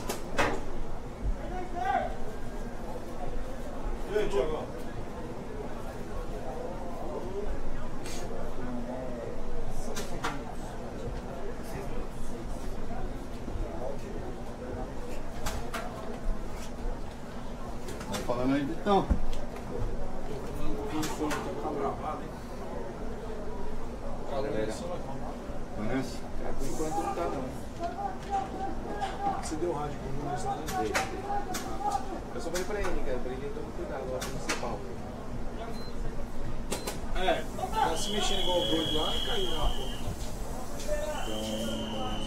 E aí, Thiagão?
Vai falando aí, então. Vanessa?
Por enquanto não tá não. Você deu rádio pro Nunes lá, né?
Eu só falei pra ele, cara, pra ele tomar cuidado agora no principal.
É, tá se mexendo igual o doido lá e caiu lá,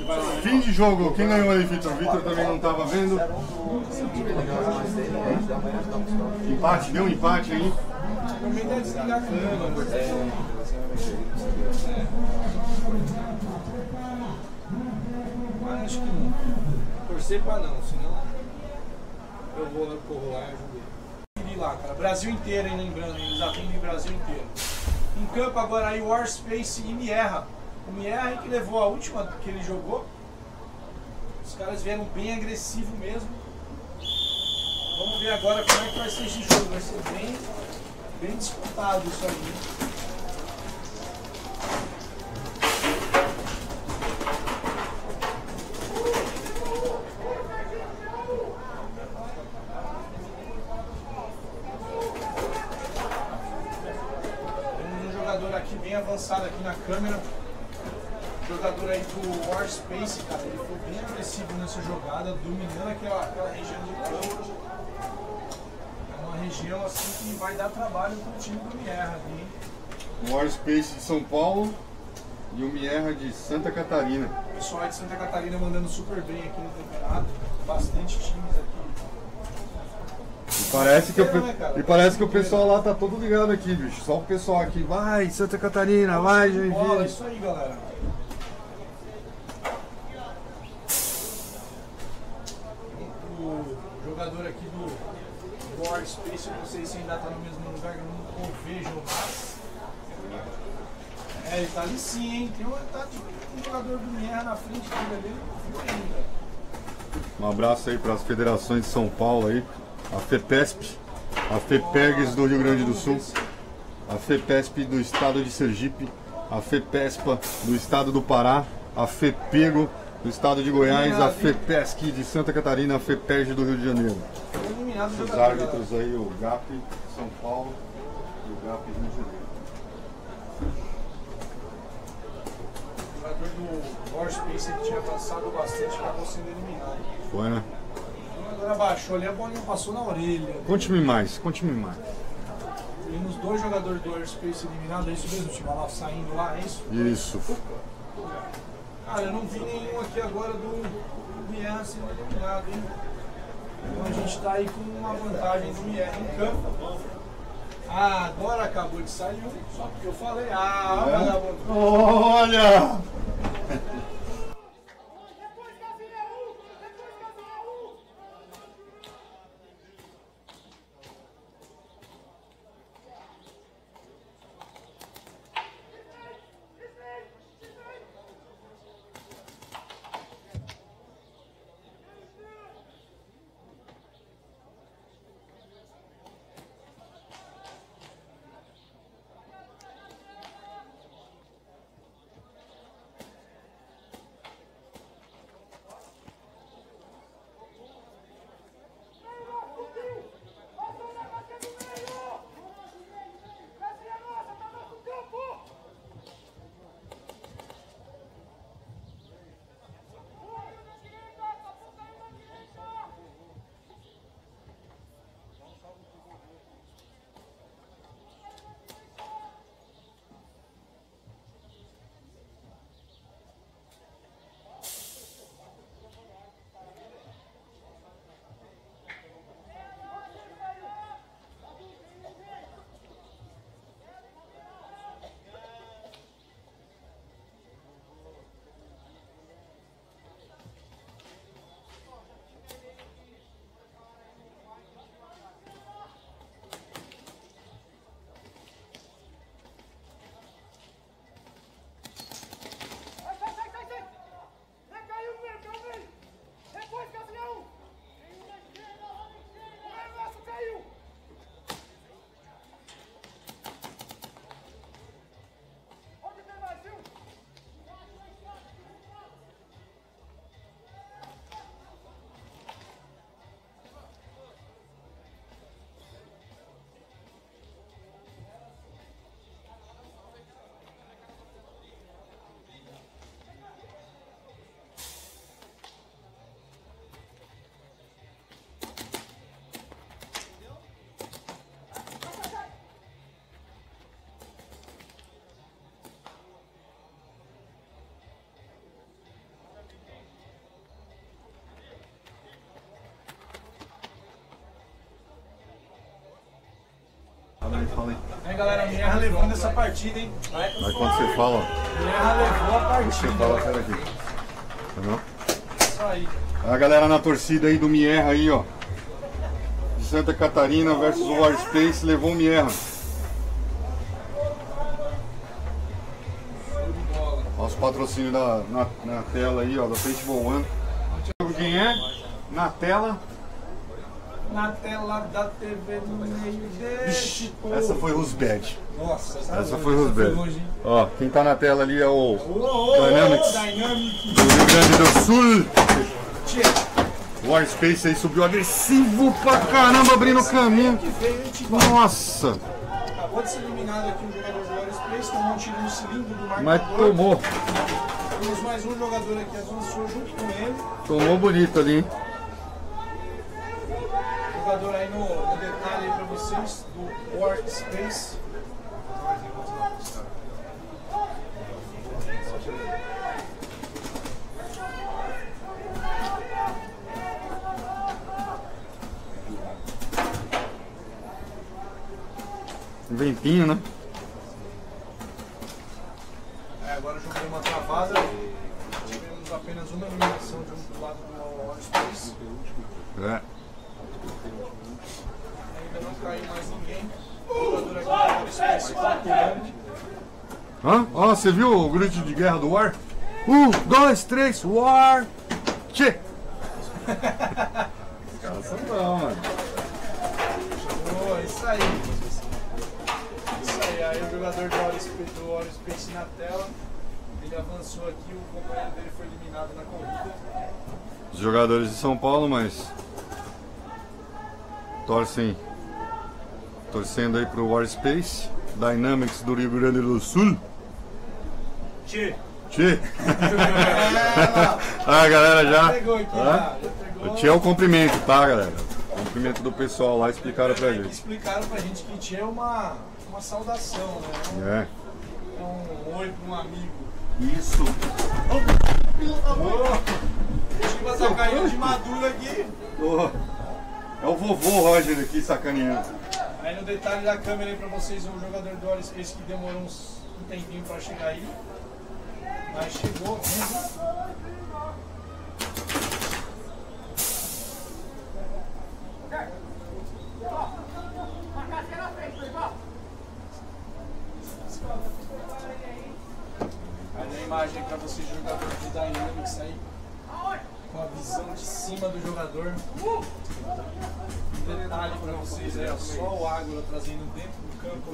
lá,
Fim de jogo. Quem ganhou aí, Vitor? Vitor também não tava vendo. Empate, deu um empate aí.
Também deve desligar a câmera. Mas acho que não. Torcer pra não, senão eu vou lá corro lá e. Ir lá, cara. Brasil inteiro, hein, lembrando, eles atendem o Brasil inteiro. Em campo agora aí Warspace e Mierra. O Mierra que levou a última que ele jogou. Os caras vieram bem agressivo mesmo. Vamos ver agora como é que vai ser esse jogo. Vai ser bem, bem disputado isso aí. Jogada, dominando aquela, aquela região de campo. É uma região assim que vai dar trabalho pro time do Mierra ali?
O Warspace de São Paulo e o Mierra de Santa Catarina.
O pessoal de Santa Catarina mandando super bem aqui no campeonato. Bastante times aqui.
E parece, que o, pe- e parece que o pessoal lá tá todo ligado aqui, bicho. Só o pessoal aqui, vai Santa Catarina, vai
Bola, é
Joinville.
isso aí, galera. O jogador aqui do, Warspace, eu não sei se ainda tá no mesmo lugar que eu não vejo mais. É, ele tá ali sim, hein? Tem um, tá tipo um jogador do Mierra na frente dele ali, eu não ainda.
Um abraço aí para as federações de São Paulo aí, a FEPESP, a FEPERGS do Rio Grande do Sul, a FEPESP do estado de Sergipe, a FEPESPA do estado do Pará, a FEPEGO do estado de Goiás, a FEPESC de Santa Catarina, a FEPERG do Rio de Janeiro. Os árbitros aí, o GAP São Paulo e o GAP Rio de Janeiro.
O jogador do Warspace que tinha avançado bastante acabou sendo eliminado.
Foi, né?
O jogador abaixou ali, a bolinha passou na orelha.
Conte-me mais, conte-me mais.
Temos dois jogadores do Airspace eliminados, é isso mesmo? Tinha lá saindo lá, é isso?
Isso.
Cara, eu não vi nenhum aqui agora do, Mierra sendo eliminado, hein? Então a gente tá aí com uma vantagem do Mierra em campo. Ah, agora acabou de sair um, só porque eu falei. Ah, vagabundo.
Olha! Aí, fala aí.
Aí galera, Mierra levando essa partida, hein?
Aí quando você fala, ó,
Mierra levou a
você
partida.
fala, pera aqui. Tá vendo?
Isso aí.
A galera na torcida aí do Mierra aí, ó. De Santa Catarina versus o Warspace levou o Mierra. Olha os patrocínios da, na, na tela aí, ó, da Paintball One. Quem é? Na tela.
Na tela da TV no meio deste povo.
Essa foi Rusbed.
Nossa,
Essa foi Rusbed. Ó, quem tá na tela ali é o
ô,
Dynamics.
Dynamic.
do Rio Grande do Sul. O Warspace aí subiu agressivo pra caramba, abrindo o caminho. Nossa,
Acabou de ser eliminado aqui um jogador do Aerospace, tomou um tiro no cilindro do marcador.
mas tomou.
Temos mais um jogador aqui avançou junto com ele.
Tomou bonito ali, hein?
Jogador aí no, no detalhe pra vocês do Warspace.
Um ventinho, né?
É, agora o jogo deu uma travada. Tivemos apenas uma eliminação de um do lado do Warspace.
É.
Ainda não caiu mais ninguém. O jogador aqui do Warspace capturando.
Hã? Ó, você viu o grito de guerra do War? Um, dois, três, War! Tchê! Os caras são bons, mano.
Boa, isso aí. Isso aí, aí o jogador do Warspace, do Warspace na tela. Ele avançou aqui, o companheiro dele foi eliminado na corrida.
Os jogadores de São Paulo, mas torcem torcendo aí pro Warspace, Dynamics do Rio Grande do Sul.
Tchê,
Tchê! ah, galera já.
Já.
O Tchê é o cumprimento, tá, galera? Cumprimento do pessoal lá, explicaram pra
É, que
gente.
Explicaram pra gente que Tchê é uma, uma saudação, né?
É.
É um oi pra um amigo.
Isso.
O Chiba tá caindo de madura aqui.
É o vovô Roger aqui sacaneando.
Aí no detalhe da câmera aí pra vocês, o jogador do Warspace que demorou uns, um tempinho pra chegar aí. Mas chegou? Aí na imagem aí pra vocês, jogador de Dynamics aí. Com a visão de cima do jogador. Um detalhe pra vocês ó, só o Ágora trazendo dentro do campo.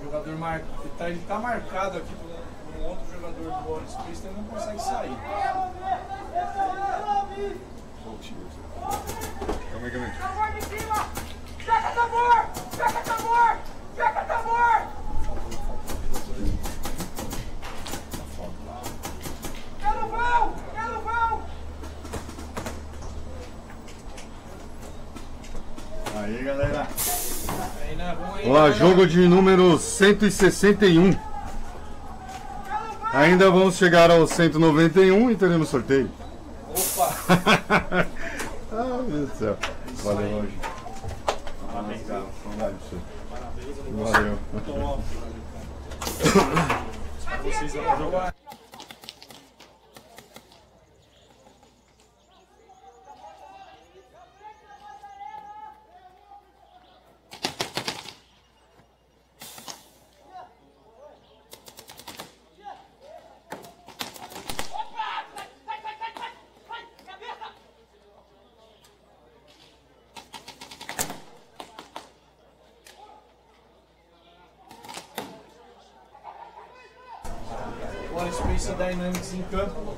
O jogador mar... ele, tá, ele tá marcado aqui por um, outro jogador do War Space, ele não consegue sair.
Calma aí, calma aí.
Tambor de cima! Checa tambor! Checa tambor! Checa tambor! Quer no vão!
Aí, galera.
Galera.
jogo de número 161. Ainda vamos chegar ao 191 e teremos sorteio.
Opa!
ah, meu Deus do céu. Valeu, Roger. Parabéns, cara. Saudade de você. Valeu.
vocês vão jogar.
Space Dynamics em campo.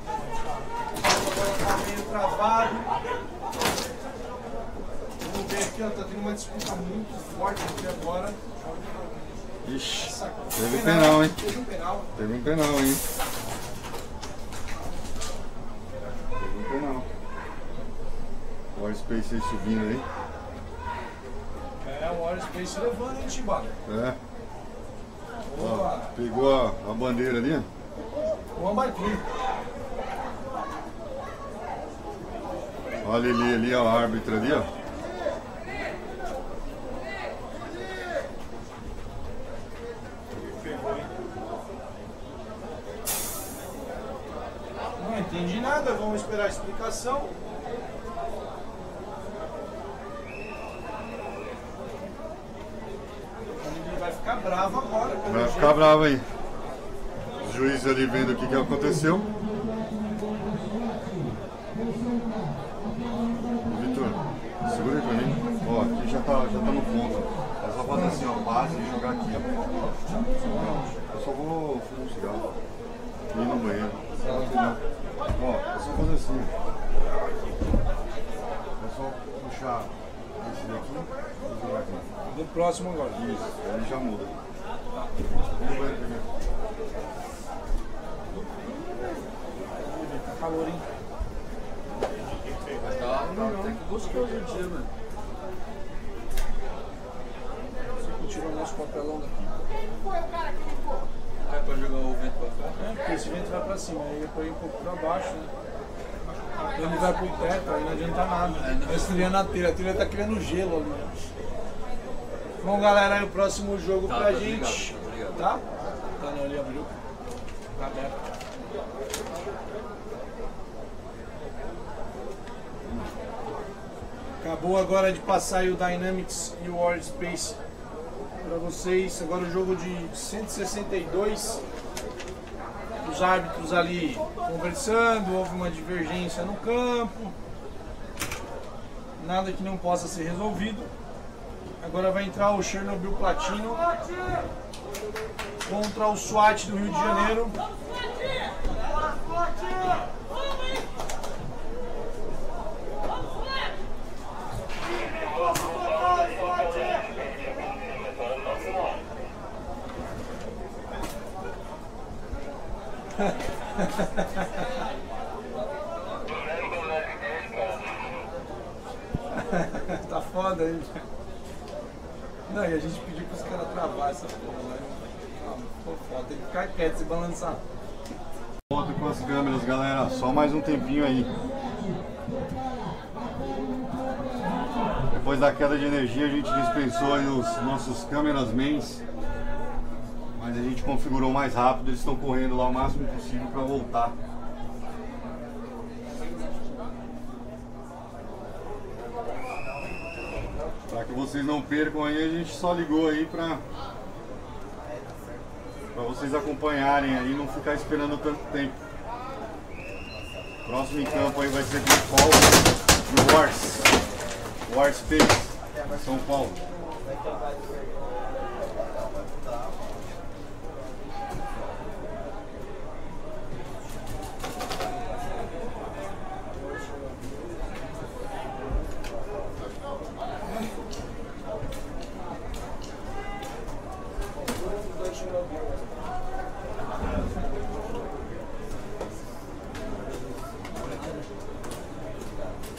Tá meio travado. Vamos ver aqui, ó, tá tendo uma disputa muito forte aqui agora.
Ixi,
Essa-
teve penal, hein?
Teve um penal.
Teve um penal, hein? Teve um penal. O Space aí subindo aí.
É, o War Space levando, hein, Chibata?
É. Ó, pegou a, a bandeira ali, ó.
One by three.
Olha ele ali, ó, a árbitra ali, ó.
Não entendi nada, vamos esperar a explicação. Ele vai ficar bravo agora. pelo
Vai
jeito.
ficar bravo aí. Os juízes ali vendo o que, que aconteceu. Vitor, segura aí pra mim. Ó, aqui já tá, já tá no ponto. É só fazer assim, ó, base e jogar aqui, ó. Eu só vou fumar um cigarro. E ir no banheiro. Ó, é só fazer assim. É só puxar esse daqui e jogar aqui.
Do próximo agora.
Isso, aí já muda. Vamos no banheiro primeiro.
Tá calor, hein?
Tá, tá até que gostoso o dia, mano.
Você tirou o nosso papelão daqui.
Ah, é pra jogar o vento pra cá?
É, porque esse vento vai pra aí põe um pouco pra baixo, né? Ele vai pro teto, aí não adianta nada. Vai esfriando a telha, a telha tá criando gelo ali. Bom, galera, aí o próximo jogo
Tá,
pra
tá
gente.
ligado, tá ligado.
Tá? Tá não, abriu. Tá aberto. Acabou agora de passar aí o Dynamics e o World Space pra vocês. Agora o jogo de 162 os árbitros ali conversando, houve uma divergência no campo, nada que não possa ser resolvido. Agora vai entrar o Chernobyl Platino contra o SWAT do Rio de Janeiro. tá foda aí. Não, e a gente pediu pros caras travar essa porra lá. Ah, foda, tem que ficar quieto, se balançar.
Volta com as câmeras, galera. Só mais um tempinho aí. Depois da queda de energia, a gente dispensou aí os nossos câmeras mains. Mas a gente configurou mais rápido. Eles estão correndo lá o máximo possível para voltar. Para que vocês não percam aí, a gente só ligou aí para para vocês acompanharem aí e não ficar esperando tanto tempo. Próximo em campo aí vai ser São Paulo no Wars. Warspace, São Paulo.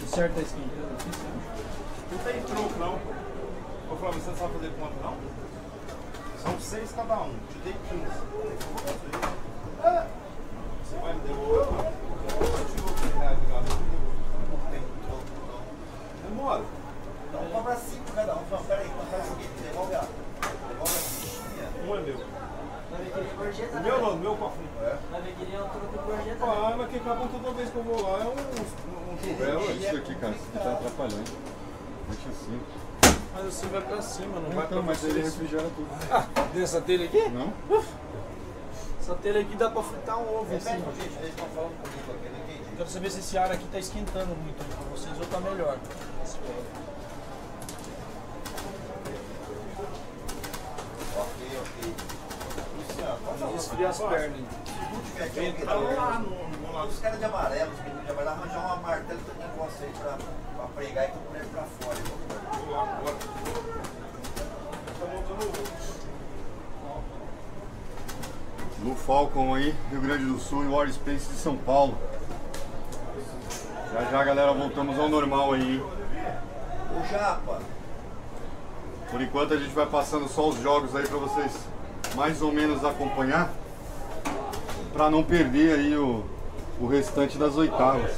Certo tá esquentando aqui,
Não tem troco, não. Ô, Flávio, você não sabe fazer conta, não? São seis cada um. Te dei 15. Ah, Você vai me devolver? Eu te dou 15 reais de gasto. Não tem troco, não. Demora.
Então cobra 5 cada um. Não, peraí, faz o seguinte, devolve a. Devolve a fichinha.
Um é meu.
Gorjeta,
O meu não, o meu cofre. É.
Vai ver que ele é um troco de gorjeta.
Ah, mas quem acabou toda vez que eu vou lá é um, um, um chuvel.
Isso aqui, cara, isso aqui tá atrapalhando. Deixa assim.
Mas assim vai pra cima, não vai
Então,
pra
mas ele
vocês.
refrigera tudo.
Ah, dessa telha aqui?
Não?
Essa telha aqui dá pra fritar um ovo
Repete,
cima.
gente, eles estão falando comigo aqui, não entendi.
Quero saber se esse ar aqui tá esquentando muito aí pra vocês ou tá melhor.
Ok, ok. Luciano, pode falar.
Esfriar as pernas.
Se tiver aqui, tá lá no. Os caras de amarelo, os meninos de amarelo, arranjar uma martelo que eu tenho vocês pra, pra pregar e eu ele pra fora.
Vou lá agora. Tá montando
No Falcon aí, Rio Grande do Sul e Warspace de São Paulo. Já já, galera, voltamos ao normal aí.
Ô Japa,
Por enquanto a gente vai passando só os jogos aí pra vocês mais ou menos acompanhar. Pra não perder aí o, o restante das oitavas.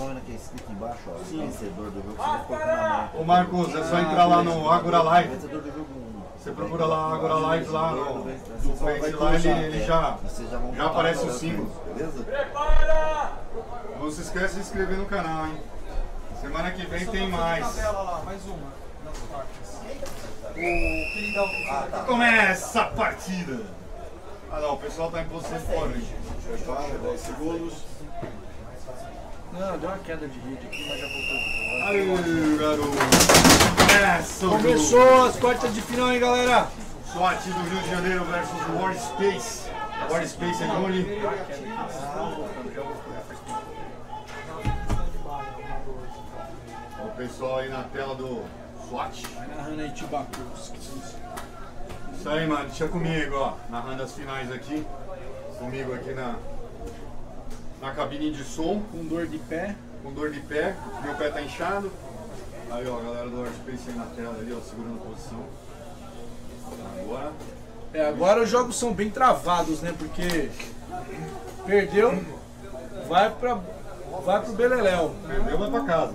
Vendo aqui escrito embaixo, ó, vencedor do jogo, você vai colocar na mão.
Ô Marcos, é só entrar lá no Agora Live.
Vencedor do jogo 1.
Você procura lá Agora Live lá no, no Face lá, ele, ele já, já aparece o símbolo.
Beleza?
Não se esquece de se inscrever no canal, hein? Semana que vem tem mais.
Tabela lá, mais uma das. O que o que
Ah, tá.
Começa a partida! Ah não, o pessoal tá em posição de fora? Prepara, 10 segundos.
Não, deu uma queda de rede aqui, mas já voltou.
Aí, garoto!
Começou as quartas de final, hein, galera?
SWAT do Rio de Janeiro versus War Space. War Space é Johnny. Ó, O pessoal aí na tela do SWAT.
Vai narrando aí, Tibacus.
Isso aí, mano. Deixa comigo, ó. Narrando as finais aqui. Comigo aqui na, na cabine de som.
Com dor de pé.
Com dor de pé. Meu pé tá inchado. Aí, ó, a galera do War Space aí na tela ali, ó, segurando a posição. Agora.
É, agora os jogos são bem travados, né? Porque perdeu, vai pra, vai pro Beleléu.
Perdeu, vai pra casa.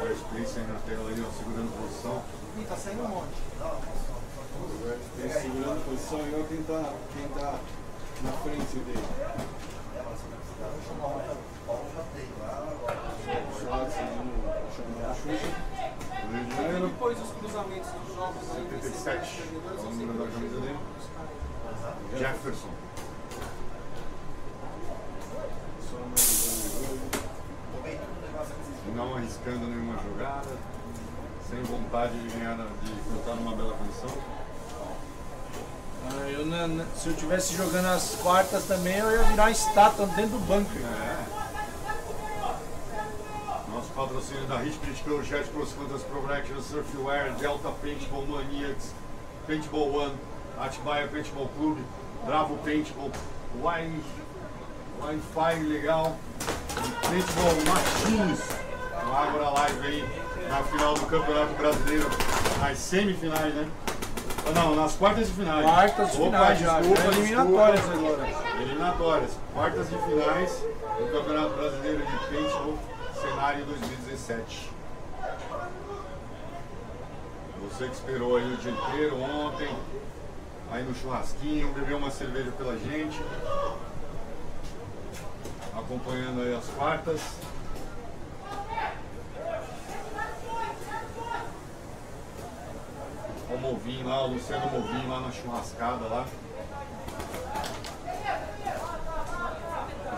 Olha o Space aí na tela aí, ó, segurando posição.
Ih, tá saindo um monte.
Ele segurando posição igual quem tá, quem tá na frente dele.
Janeiro,
Depois os cruzamentos dos jogos aí,
77. É o número da camisa dele. Jefferson. Nenhuma jogada. Sem vontade de ganhar, de botar numa bela condição.
Ah, eu na- na- se eu tivesse jogando as quartas também, eu ia virar uma estátua dentro do bunker.
É. Nosso patrocínio da Hit Critical Jet Cross Country Pro Action Surfwear, Delta Paintball Maniacs, Paintball One, Atibaia Paintball Club, Bravo Paintball, Wine, Wine Fire Legal, Paintball Martins. Agora Live aí na final do Campeonato Brasileiro, nas semifinais, né? Ah, Não, nas quartas de finais.
Quartas de finais já,
desculpa,
já
desculpa.
eliminatórias agora.
Eliminatórias, quartas de finais do Campeonato Brasileiro de Paintball, cenário 2017. Você que esperou aí o dia inteiro ontem, aí no churrasquinho, bebeu uma cerveja pela gente, acompanhando aí as quartas. O Movinho lá, o Luciano Movinho lá na churrascada lá.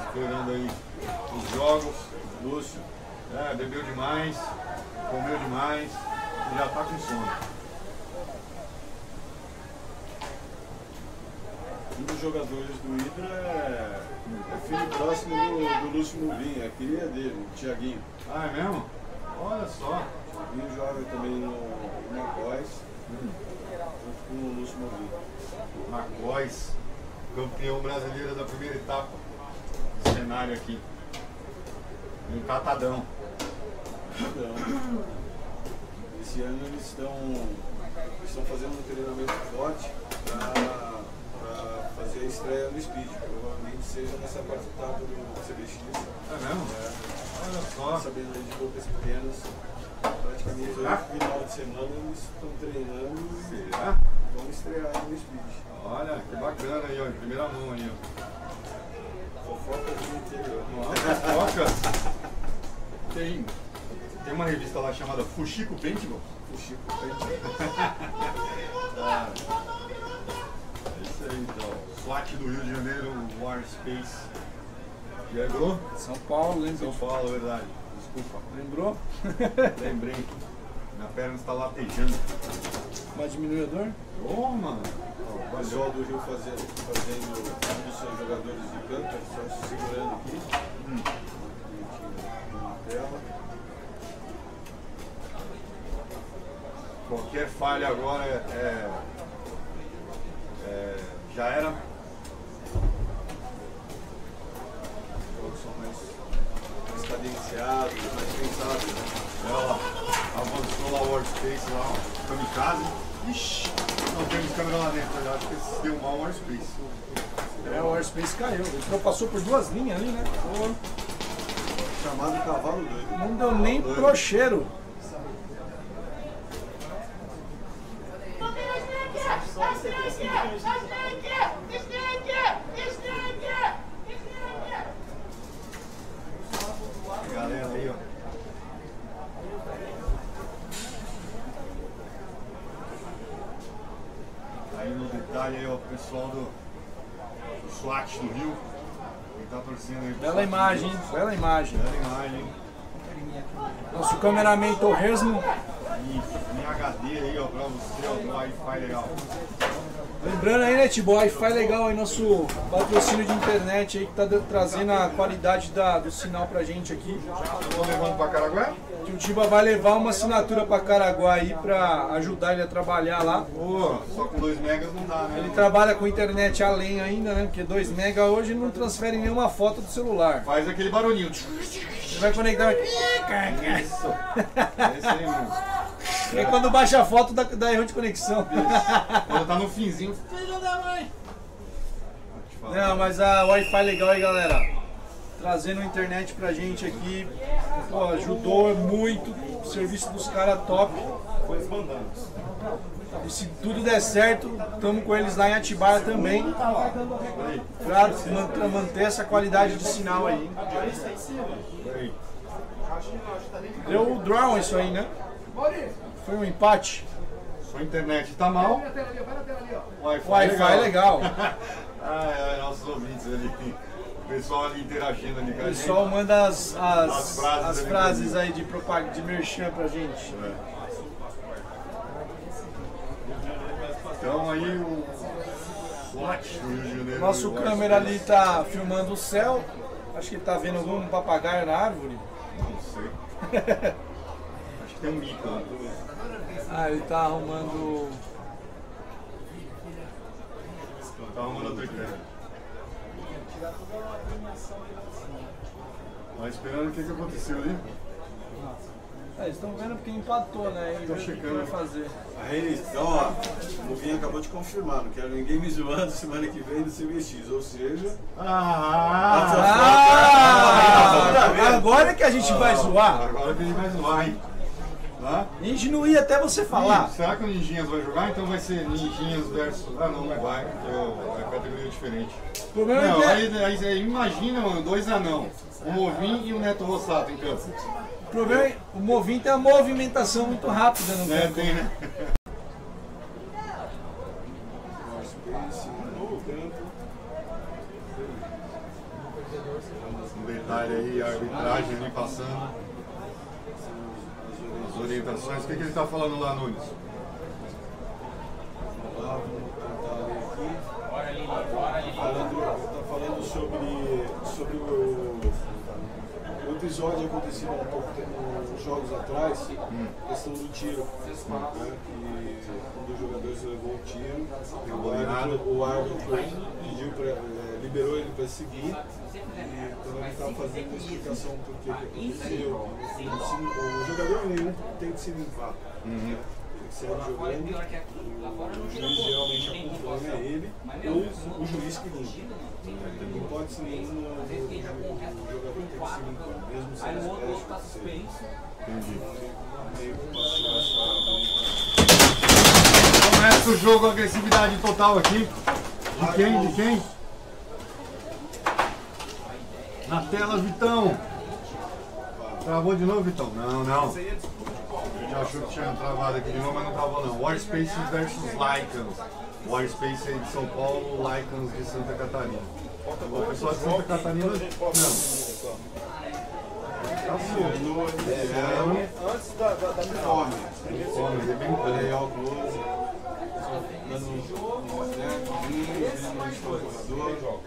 Esperando aí os jogos. Lúcio. É, bebeu demais, comeu demais e já tá com sono.
Um dos jogadores do Hidra é, é filho próximo do, do Lúcio Mubin, é cria dele, o Tiaguinho.
Ah, é mesmo? Olha só.
O Tiaguinho joga também no, no Macóis, junto com o Lúcio Mubin.
Macóis, campeão brasileiro da primeira etapa. Esse cenário aqui. Um catadão.
Então, esse ano eles estão, estão fazendo um treinamento forte para fazer a estreia no Speed. Provavelmente seja nessa quarta etapa do CBX.
É mesmo? Olha só.
Sabendo aí de bocas pequenas, praticamente
Será?
todo final de semana eles estão treinando e
Será?
vão estrear no Speed.
Olha, que bacana aí, ó, em primeira mão aí, ó.
Fofoca do interior.
Fofoca. Tem, tem uma revista lá chamada Fuxico Paintball.
Fuxico Paintball.
Ah, é isso aí então. SWAT do Rio de Janeiro, War Space. E aí, Bro?
São Paulo, lembra?
São Paulo, verdade. Desculpa.
Lembrou?
Lembrei. Minha perna está latejando.
Mais diminuidor?
Ô, mano.
O pessoal do Rio fazendo, fazendo um dos seus jogadores de campo, só se segurando aqui.
Hum.
Tela.
Qualquer falha agora é, é- é- já era.
Jogos são mais, mais cadenciados, mais pensados. Né?
Olha lá, avançou lá lá, ó, kamikaze. Ixi, não temos câmera lá dentro, eu acho que deu mal o Warspace.
É, o Airspace caiu. Ele passou por duas linhas ali, né?
Chamado cavalo doido.
Não deu nem pro cheiro.
A galera aí, ó. Aí no detalhe aí, ó, o pessoal do, do SWAT do Rio. Que tá torcendo aí. pro
Bela
SWAT
imagem,
do
hein?
Rio.
Bela imagem.
Bela imagem, hein?
Nosso cameraman Torresmo.
E em HD aí, ó, pra você, ó, do Wi-Fi legal.
Lembrando aí, né, Tibo, Wi-Fi legal aí, nosso patrocínio de internet aí que tá trazendo a qualidade da, do sinal pra gente aqui.
Tô levando pra Caraguá?
Que o Tiba vai levar uma assinatura pra Caraguá aí pra ajudar ele a trabalhar lá.
Pô, só com 2 megas não dá, né?
Ele trabalha com internet além ainda, né? Porque 2 mega hoje não transfere nenhuma foto do celular.
Faz aquele barulhinho.
Vai conectar.
Isso. É isso aí, mano.
É quando baixa a foto da, da erro de conexão.
Quando tá no finzinho, filho da mãe.
Não, mas a Wi-Fi legal aí, galera. Trazendo a internet pra gente aqui. Pô, ajudou muito. O serviço dos caras top.
Foi esbandando.
E se tudo der certo, estamos com eles lá em Atibaia também. Pra man- manter essa qualidade de sinal aí. Deu o draw isso aí, né? Foi um empate.
Sua internet tá mal.
Ó.
Wi-Fi,
Wi-Fi legal.
ai, ai, nossos ouvintes ali. O pessoal ali interagindo ali com
O
a gente.
pessoal manda as, as,
As frases
as frases aí de propaganda, de merchan pra gente.
É. Então aí o. What? O Rio de Janeiro.
Nosso câmera ali tá filmando o céu. Acho que ele tá vendo algum papagaio na árvore.
Não sei. Acho que tem um mico lá.
Ah, ele tá arrumando.
Tá arrumando outra ideia. Tá esperando o que, que aconteceu ali?
É, eles estão vendo porque empatou, né? E
Tô
o que
checando.
vai fazer.
Aí, então, ó, o Movinho acabou de confirmar, não quero ninguém me zoando semana que vem no CBX, ou seja,
Ah!
Ah, agora que a gente vai zoar.
Agora que a gente vai zoar, hein? Tá?
Ia até você falar.
Ih, será que o Ninjinhas vai jogar? Então vai ser Ninjinhas versus. Ah, não, não vai, porque é é categoria diferente.
O problema
Não,
é que
aí, aí, aí imagina, mano, dois anão. O Movin e o Neto Rossato em campo.
o, problema é, o Movim tem uma movimentação muito rápida no
É,
campo.
tem, né?
Space, no campo,
Um detalhe aí, a arbitragem ali passando. As orientações. O que, que ele tá falando lá, Nunes?
lá, vamos tentar ler aqui. Falando, tá falando sobre, sobre o, o episódio acontecido há pouco tempo, uns jogos atrás, questão do tiro. Né, que um dos jogadores levou um tiro, o árbitro, o árbitro pediu pra, eh, liberou ele para seguir. E quando ele estava fazendo a explicação que que aconteceu, ele se- o jogador nenhum tem que se limpar. né? Ele segue jogando, o juiz geralmente acompanha ele, ou o juiz que limpa. Não pode ser nenhum o jogador tem que se limpar, mesmo sem os testes.
Entendi.
Que passou essa.
Começa o jogo, agressividade total aqui. De quem? De quem? Na tela, Vitão. Travou de novo, Vitão? Não, não. A gente achou que tinha travado aqui de novo, mas não travou não. War Space versus Lycans. War Space aí de São Paulo, Lycans de Santa Catarina. O pessoal de Santa Catarina, não. Tá
No,
É,
antes da, da, da fome.
Fome, é bem
Olha aí, ó, close. Dando um certozinho, vindo no jogador.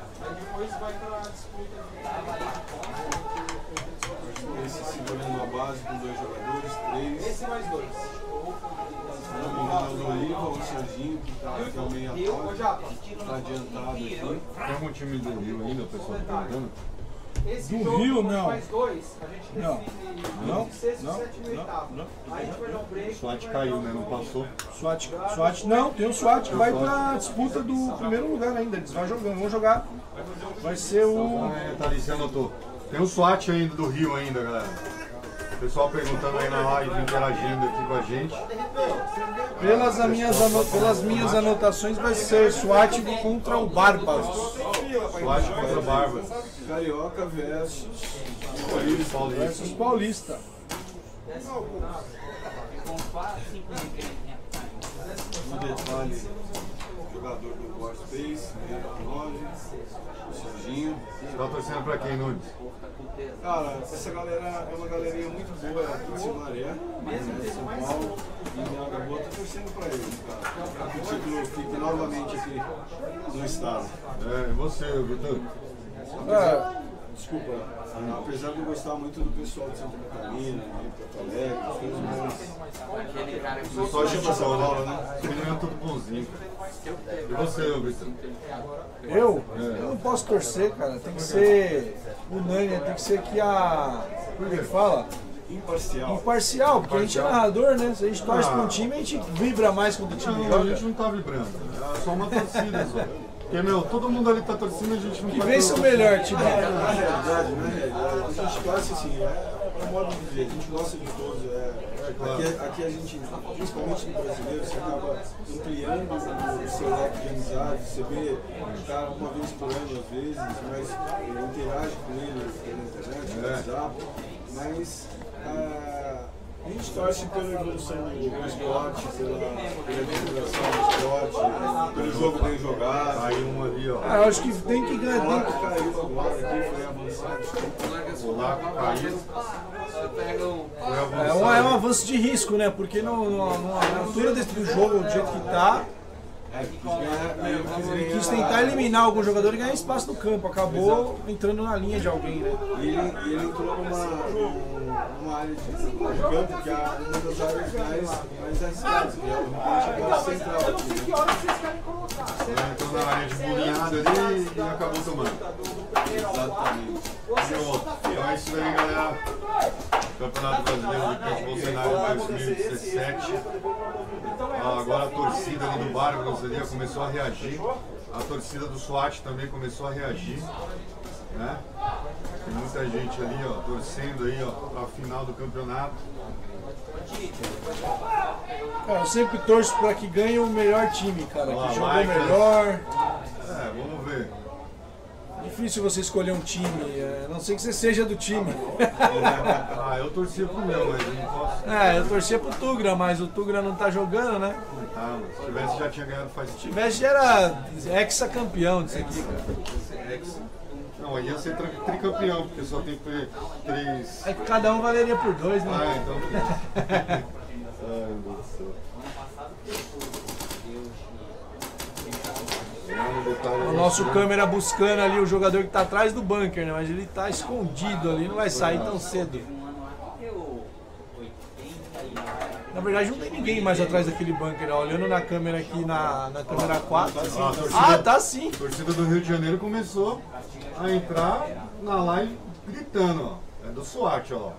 Esse base com dois jogadores, três.
Esse mais dois.
É o Oliva, o Serginho, que tá aqui ao meio
Rio, ô
ataque.
Japa.
Tá adiantado aqui.
Tem algum time do Rio ainda, o pessoal tá perguntando?
Esse
Do
jogo,
Rio, não.
Mais dois, a gente
Não. Não,
sexto,
não,
sétimo e
não,
oitavo.
não.
Aí a gente vai dar um break.
O SWAT caiu, né? Não passou.
SWAT, SWAT, não, tem o SWAT que vai pra disputa do primeiro lugar ainda. Eles vão jogando, vão jogar. Vai ser o.
É, Thalícia anotou. Tem o SWAT ainda do Rio ainda, galera. O pessoal perguntando aí na live, interagindo aqui com a gente.
Pelas as minhas, pelas minhas anotações, vai ser SWAT contra o Bárbaros.
SWAT contra Barba.
Carioca versus
Paulista.
Versus Paulista.
um detalhe. Jogador do War Space, meio 9, o Serginho.
Você tá torcendo pra quem, Nunes?
Cara, essa galera é uma galerinha muito boa aqui de Simaré, né, São Paulo, e minha acabou tô torcendo pra eles, cara. Pra que o título fique novamente aqui no estado.
É, e você, Vitor?
É,
Desculpa, apesar de eu gostar muito do pessoal de Santa Catarina, de Porto Alegre, as coisas mais.
O pessoal chama São Paulo, né? Menino é tudo bonzinho. E você, Vitor?
eu? Eu não posso torcer, cara. Tem que ser unânime, tem que ser que a. Como que fala?
imparcial.
imparcial, porque a gente é narrador, né? Se a gente torce
Ah.
pra um time, a gente vibra mais quando o time
Não, a
joga.
gente não tá vibrando. É só uma torcida só. Porque, meu, todo mundo ali tá torcendo, a gente não
Que
tá
vence o melhor time.
Na realidade, na realidade, a gente gosta assim, é, é um modo de dizer, a gente gosta de todos. É, aqui, aqui a gente, principalmente no brasileiro, você acaba ampliando o seu leque de amizades, você vê o cara uma vez por ano às vezes, mas interage com ele pela internet, no
É.
WhatsApp, mas ah, a gente torce pela evolução do, esporte, pela, divulgação do esporte, pelo jogo bem jogado.
Aí um ali, ó.
Ah, eu acho que tem que ganhar.
O
Tem
Laco caiu agora, aqui foi avançado.
O Laco caiu. Foi
É um, é um avanço de risco, né? Porque no, no- no- na altura desse do jogo, do jeito que tá, ele quis tentar eliminar algum jogador e ganhar espaço no campo. Acabou entrando na linha de alguém, né?
E ele, ele entrou numa, num- numa área de, campo que é uma das áreas mais, mais arriscadas, que é o campo central aqui. né?
Que hora vocês querem colocar?
Ele entrou na área de bolinhada ali e acabou tomando.
Exatamente.
E. Então é isso aí, galera. Campeonato Brasileiro de Futebol Cenário 2017. Ó, agora a torcida ali do Bárbaros ali começou a reagir. A torcida do SWAT também começou a reagir. Né? Tem muita gente ali, ó, torcendo aí, ó, pra final do campeonato.
Cara, eu sempre torço pra que ganhe o melhor time, cara.
Ó,
Que
Michael.
melhor.
É, vamos ver.
Difícil você escolher um time, é, a não sei que você seja do time.
Ah, eu torcia pro meu, mas eu não posso.
É, eu torcia pro Tugra, mas o Tugra não tá jogando, né?
Ah, mas se tivesse já tinha ganhado faz
Se
tempo.
tivesse já era ex-campeão disso aqui, cara.
Não, aí ia ser tri- tricampeão, porque só tem três.
Aí cada um valeria por dois, né?
Ah, então. Ai, meu Deus do céu.
O nosso câmera buscando ali o jogador que tá atrás do bunker, né? Mas ele tá escondido ali, não vai sair tão cedo. Na verdade não tem ninguém mais atrás daquele bunker, ó. olhando na câmera aqui na, na câmera 4.
Ah, a torcida-
Ah, tá sim.
A torcida do Rio de Janeiro começou a entrar na live gritando, ó. É do SWAT, ó.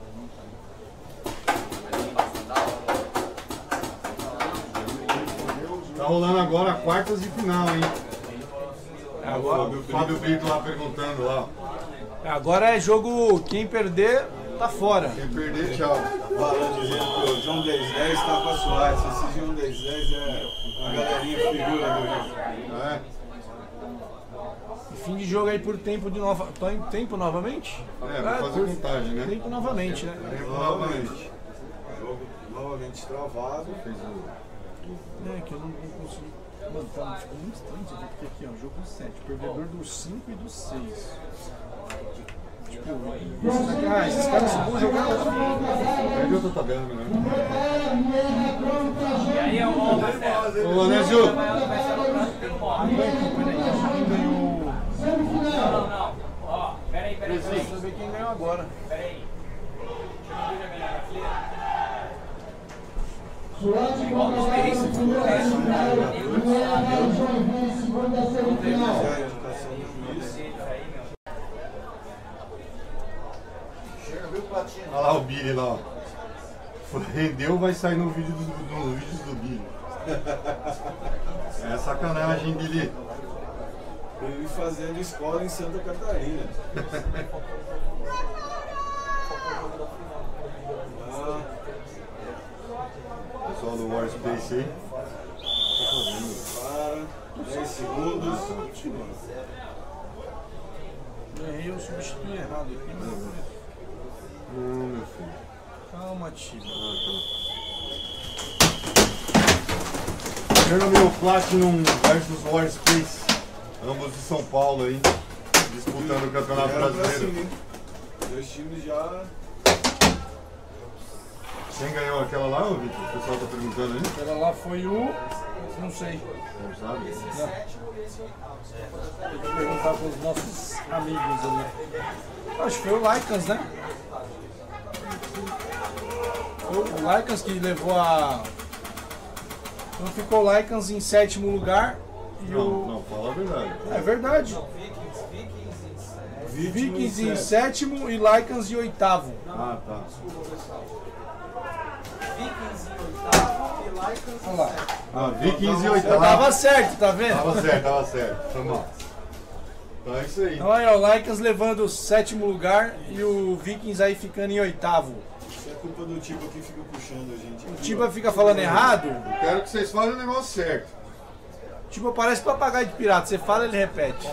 Tá rolando agora quartas de final, hein?
Agora,
O Fábio Brito lá perguntando lá.
agora é jogo, quem perder, tá fora.
Quem perder, tchau.
Falando dizendo que o João 1010 tá com a Suárez. Esse João 1010 é uma galerinha figura do Rio.
É.
E fim de jogo aí por tempo de nova. Tô em tempo novamente?
É, vou fazer
por
contagem, né?
Tempo novamente, né?
Novamente.
Jogo novamente travado.
Fez o-
É, que eu não, não consigo. Mano, tá, muito estranho isso aqui, porque aqui, ó, jogo 7, perdedor do 5 e do 6. Tipo, ah, esses caras vão jogar lá.
Perde outra tabela, né?
E aí é o.
Ô, Anésio!
Ganhou.
Não, não, não. Ó, peraí, peraí,
Preciso saber quem ganhou agora.
Peraí. Deixa eu ver a galera aflita.
Contra o semifinal. Joinville, segunda semifinal.
Olha lá o Billy lá, ó. Rendeu, vai sair no vídeo do, nos vídeos do Billy. É sacanagem, Billy.
Ele fazendo escola em Santa Catarina. Ah,
Pessoal do Warspace aí.
para. 10 segundos.
Errei o substitui errado aqui. mas-
Não, meu filho.
Calma, tio.
Chernobyl Platinum versus Warspace. Ambos de São Paulo aí. Disputando o Campeonato Brasileiro.
hein? Dois times já.
Quem ganhou aquela lá, ô Vitor? O pessoal tá perguntando aí.
Aquela lá foi o. Não sei.
Não sabe?
Tem que perguntar para os nossos amigos ali. Acho que foi o Lycans, né? Foi o Lycans que levou a. Então ficou o Lycans em sétimo lugar e
Não,
o.
não, fala a verdade.
É verdade. Vikings em sétimo e Lycans em oitavo.
Ah, tá.
Vikings em oitavo e Lycans em
lá.
sétimo.
Ah, Vikings e
Eu
oitavo.
tava certo, tá vendo?
Tava certo, tava certo. Foi mal. Então é isso aí.
Então aí, ó, o Lycans levando o sétimo lugar e o Vikings aí ficando em oitavo.
Isso é culpa do tipo que fica puxando a gente.
O Tiba fica falando errado.
Eu quero que vocês falem o negócio certo.
Tipo, parece papagaio de pirata. Você fala, ele repete.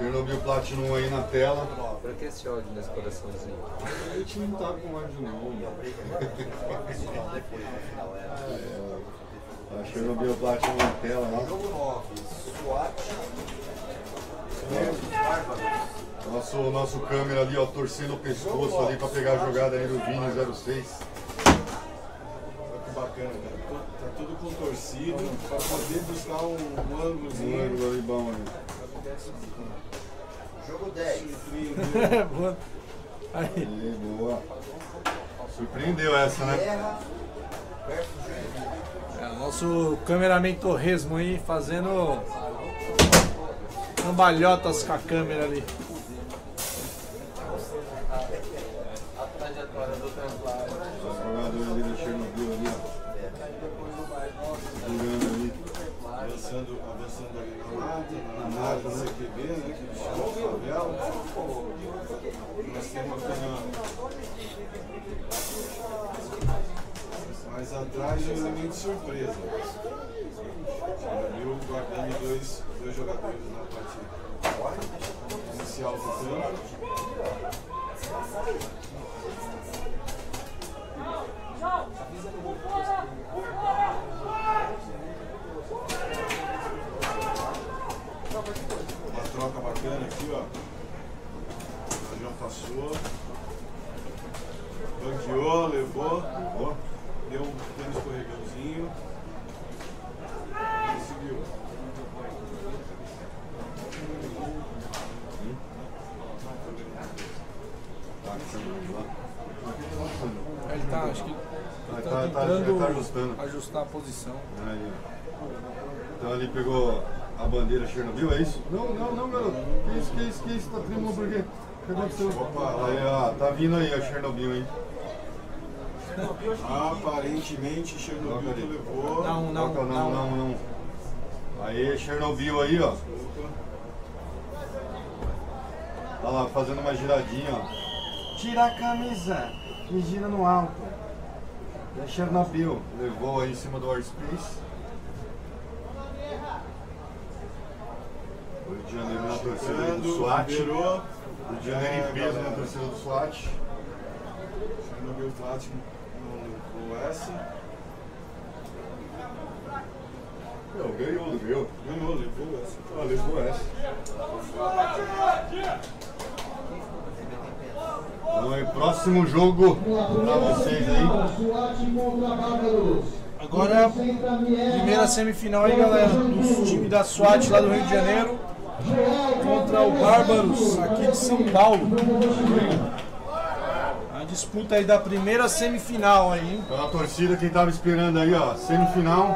Chernobyl Platinum aí na tela.
Pra que esse ódio nesse coraçãozinho?
A gente não tá com ódio não. A Chernobyl Platinum na tela lá.
Jogo 9, SWAT.
Nosso, nosso câmera ali, ó, torcendo o pescoço ali pra pegar a jogada aí do Vini 06.
Olha que bacana, cara. Tá tudo contorcido pra poder buscar um, um
Um
ângulozinho.
ângulo ali bom ali.
Jogo 10.
Boa. aí.
Boa. Surpreendeu essa, né?
É, o nosso cameraman Torresmo aí fazendo cambalhotas com a câmera ali.
Mais atrás um elemento surpresa. Viu guardando dois, dois jogadores na parte inicial do campo. Uma troca bacana aqui, ó. O João passou. Banqueou, levou.
Ó,
Deu um pequeno escorregãozinho. E seguiu.
tá, lá.
Ele tá, acho que
Tá,
tá
tá, tá,
tentando
tá ajustando.
ajustar a posição.
Aí. Então ali pegou a bandeira Chernobyl, é isso? Não, não, não, garoto. Que isso, que isso, que isso? Tá tremendo por quê? O que aconteceu?
Opa,
Aí, ó, tá vindo aí a Chernobyl, hein?
Aparentemente Chernobyl levou.
Não, não,
Toca, não, não, não. Aí, Chernobyl aí, ó. Olha lá, fazendo uma giradinha, ó. Tira a camisa e gira no alto. A Chernobyl levou aí em cima do Warspace. O Rio de Janeiro na torcida do SWAT. Rio de Janeiro em
É,
peso na torcida do SWAT.
Chernobyl Platinum no, no S.
Meu, ganhou, ganhou.
Ganhou, levou S.
Ah, levou essa. Então próximo jogo pra vocês aí.
Agora primeira semifinal aí, galera, dos times da SWAT lá do Rio de Janeiro contra o Bárbaros aqui de São Paulo. Disputa aí da primeira semifinal aí, hein?
Pela torcida, quem tava esperando aí, ó, semifinal.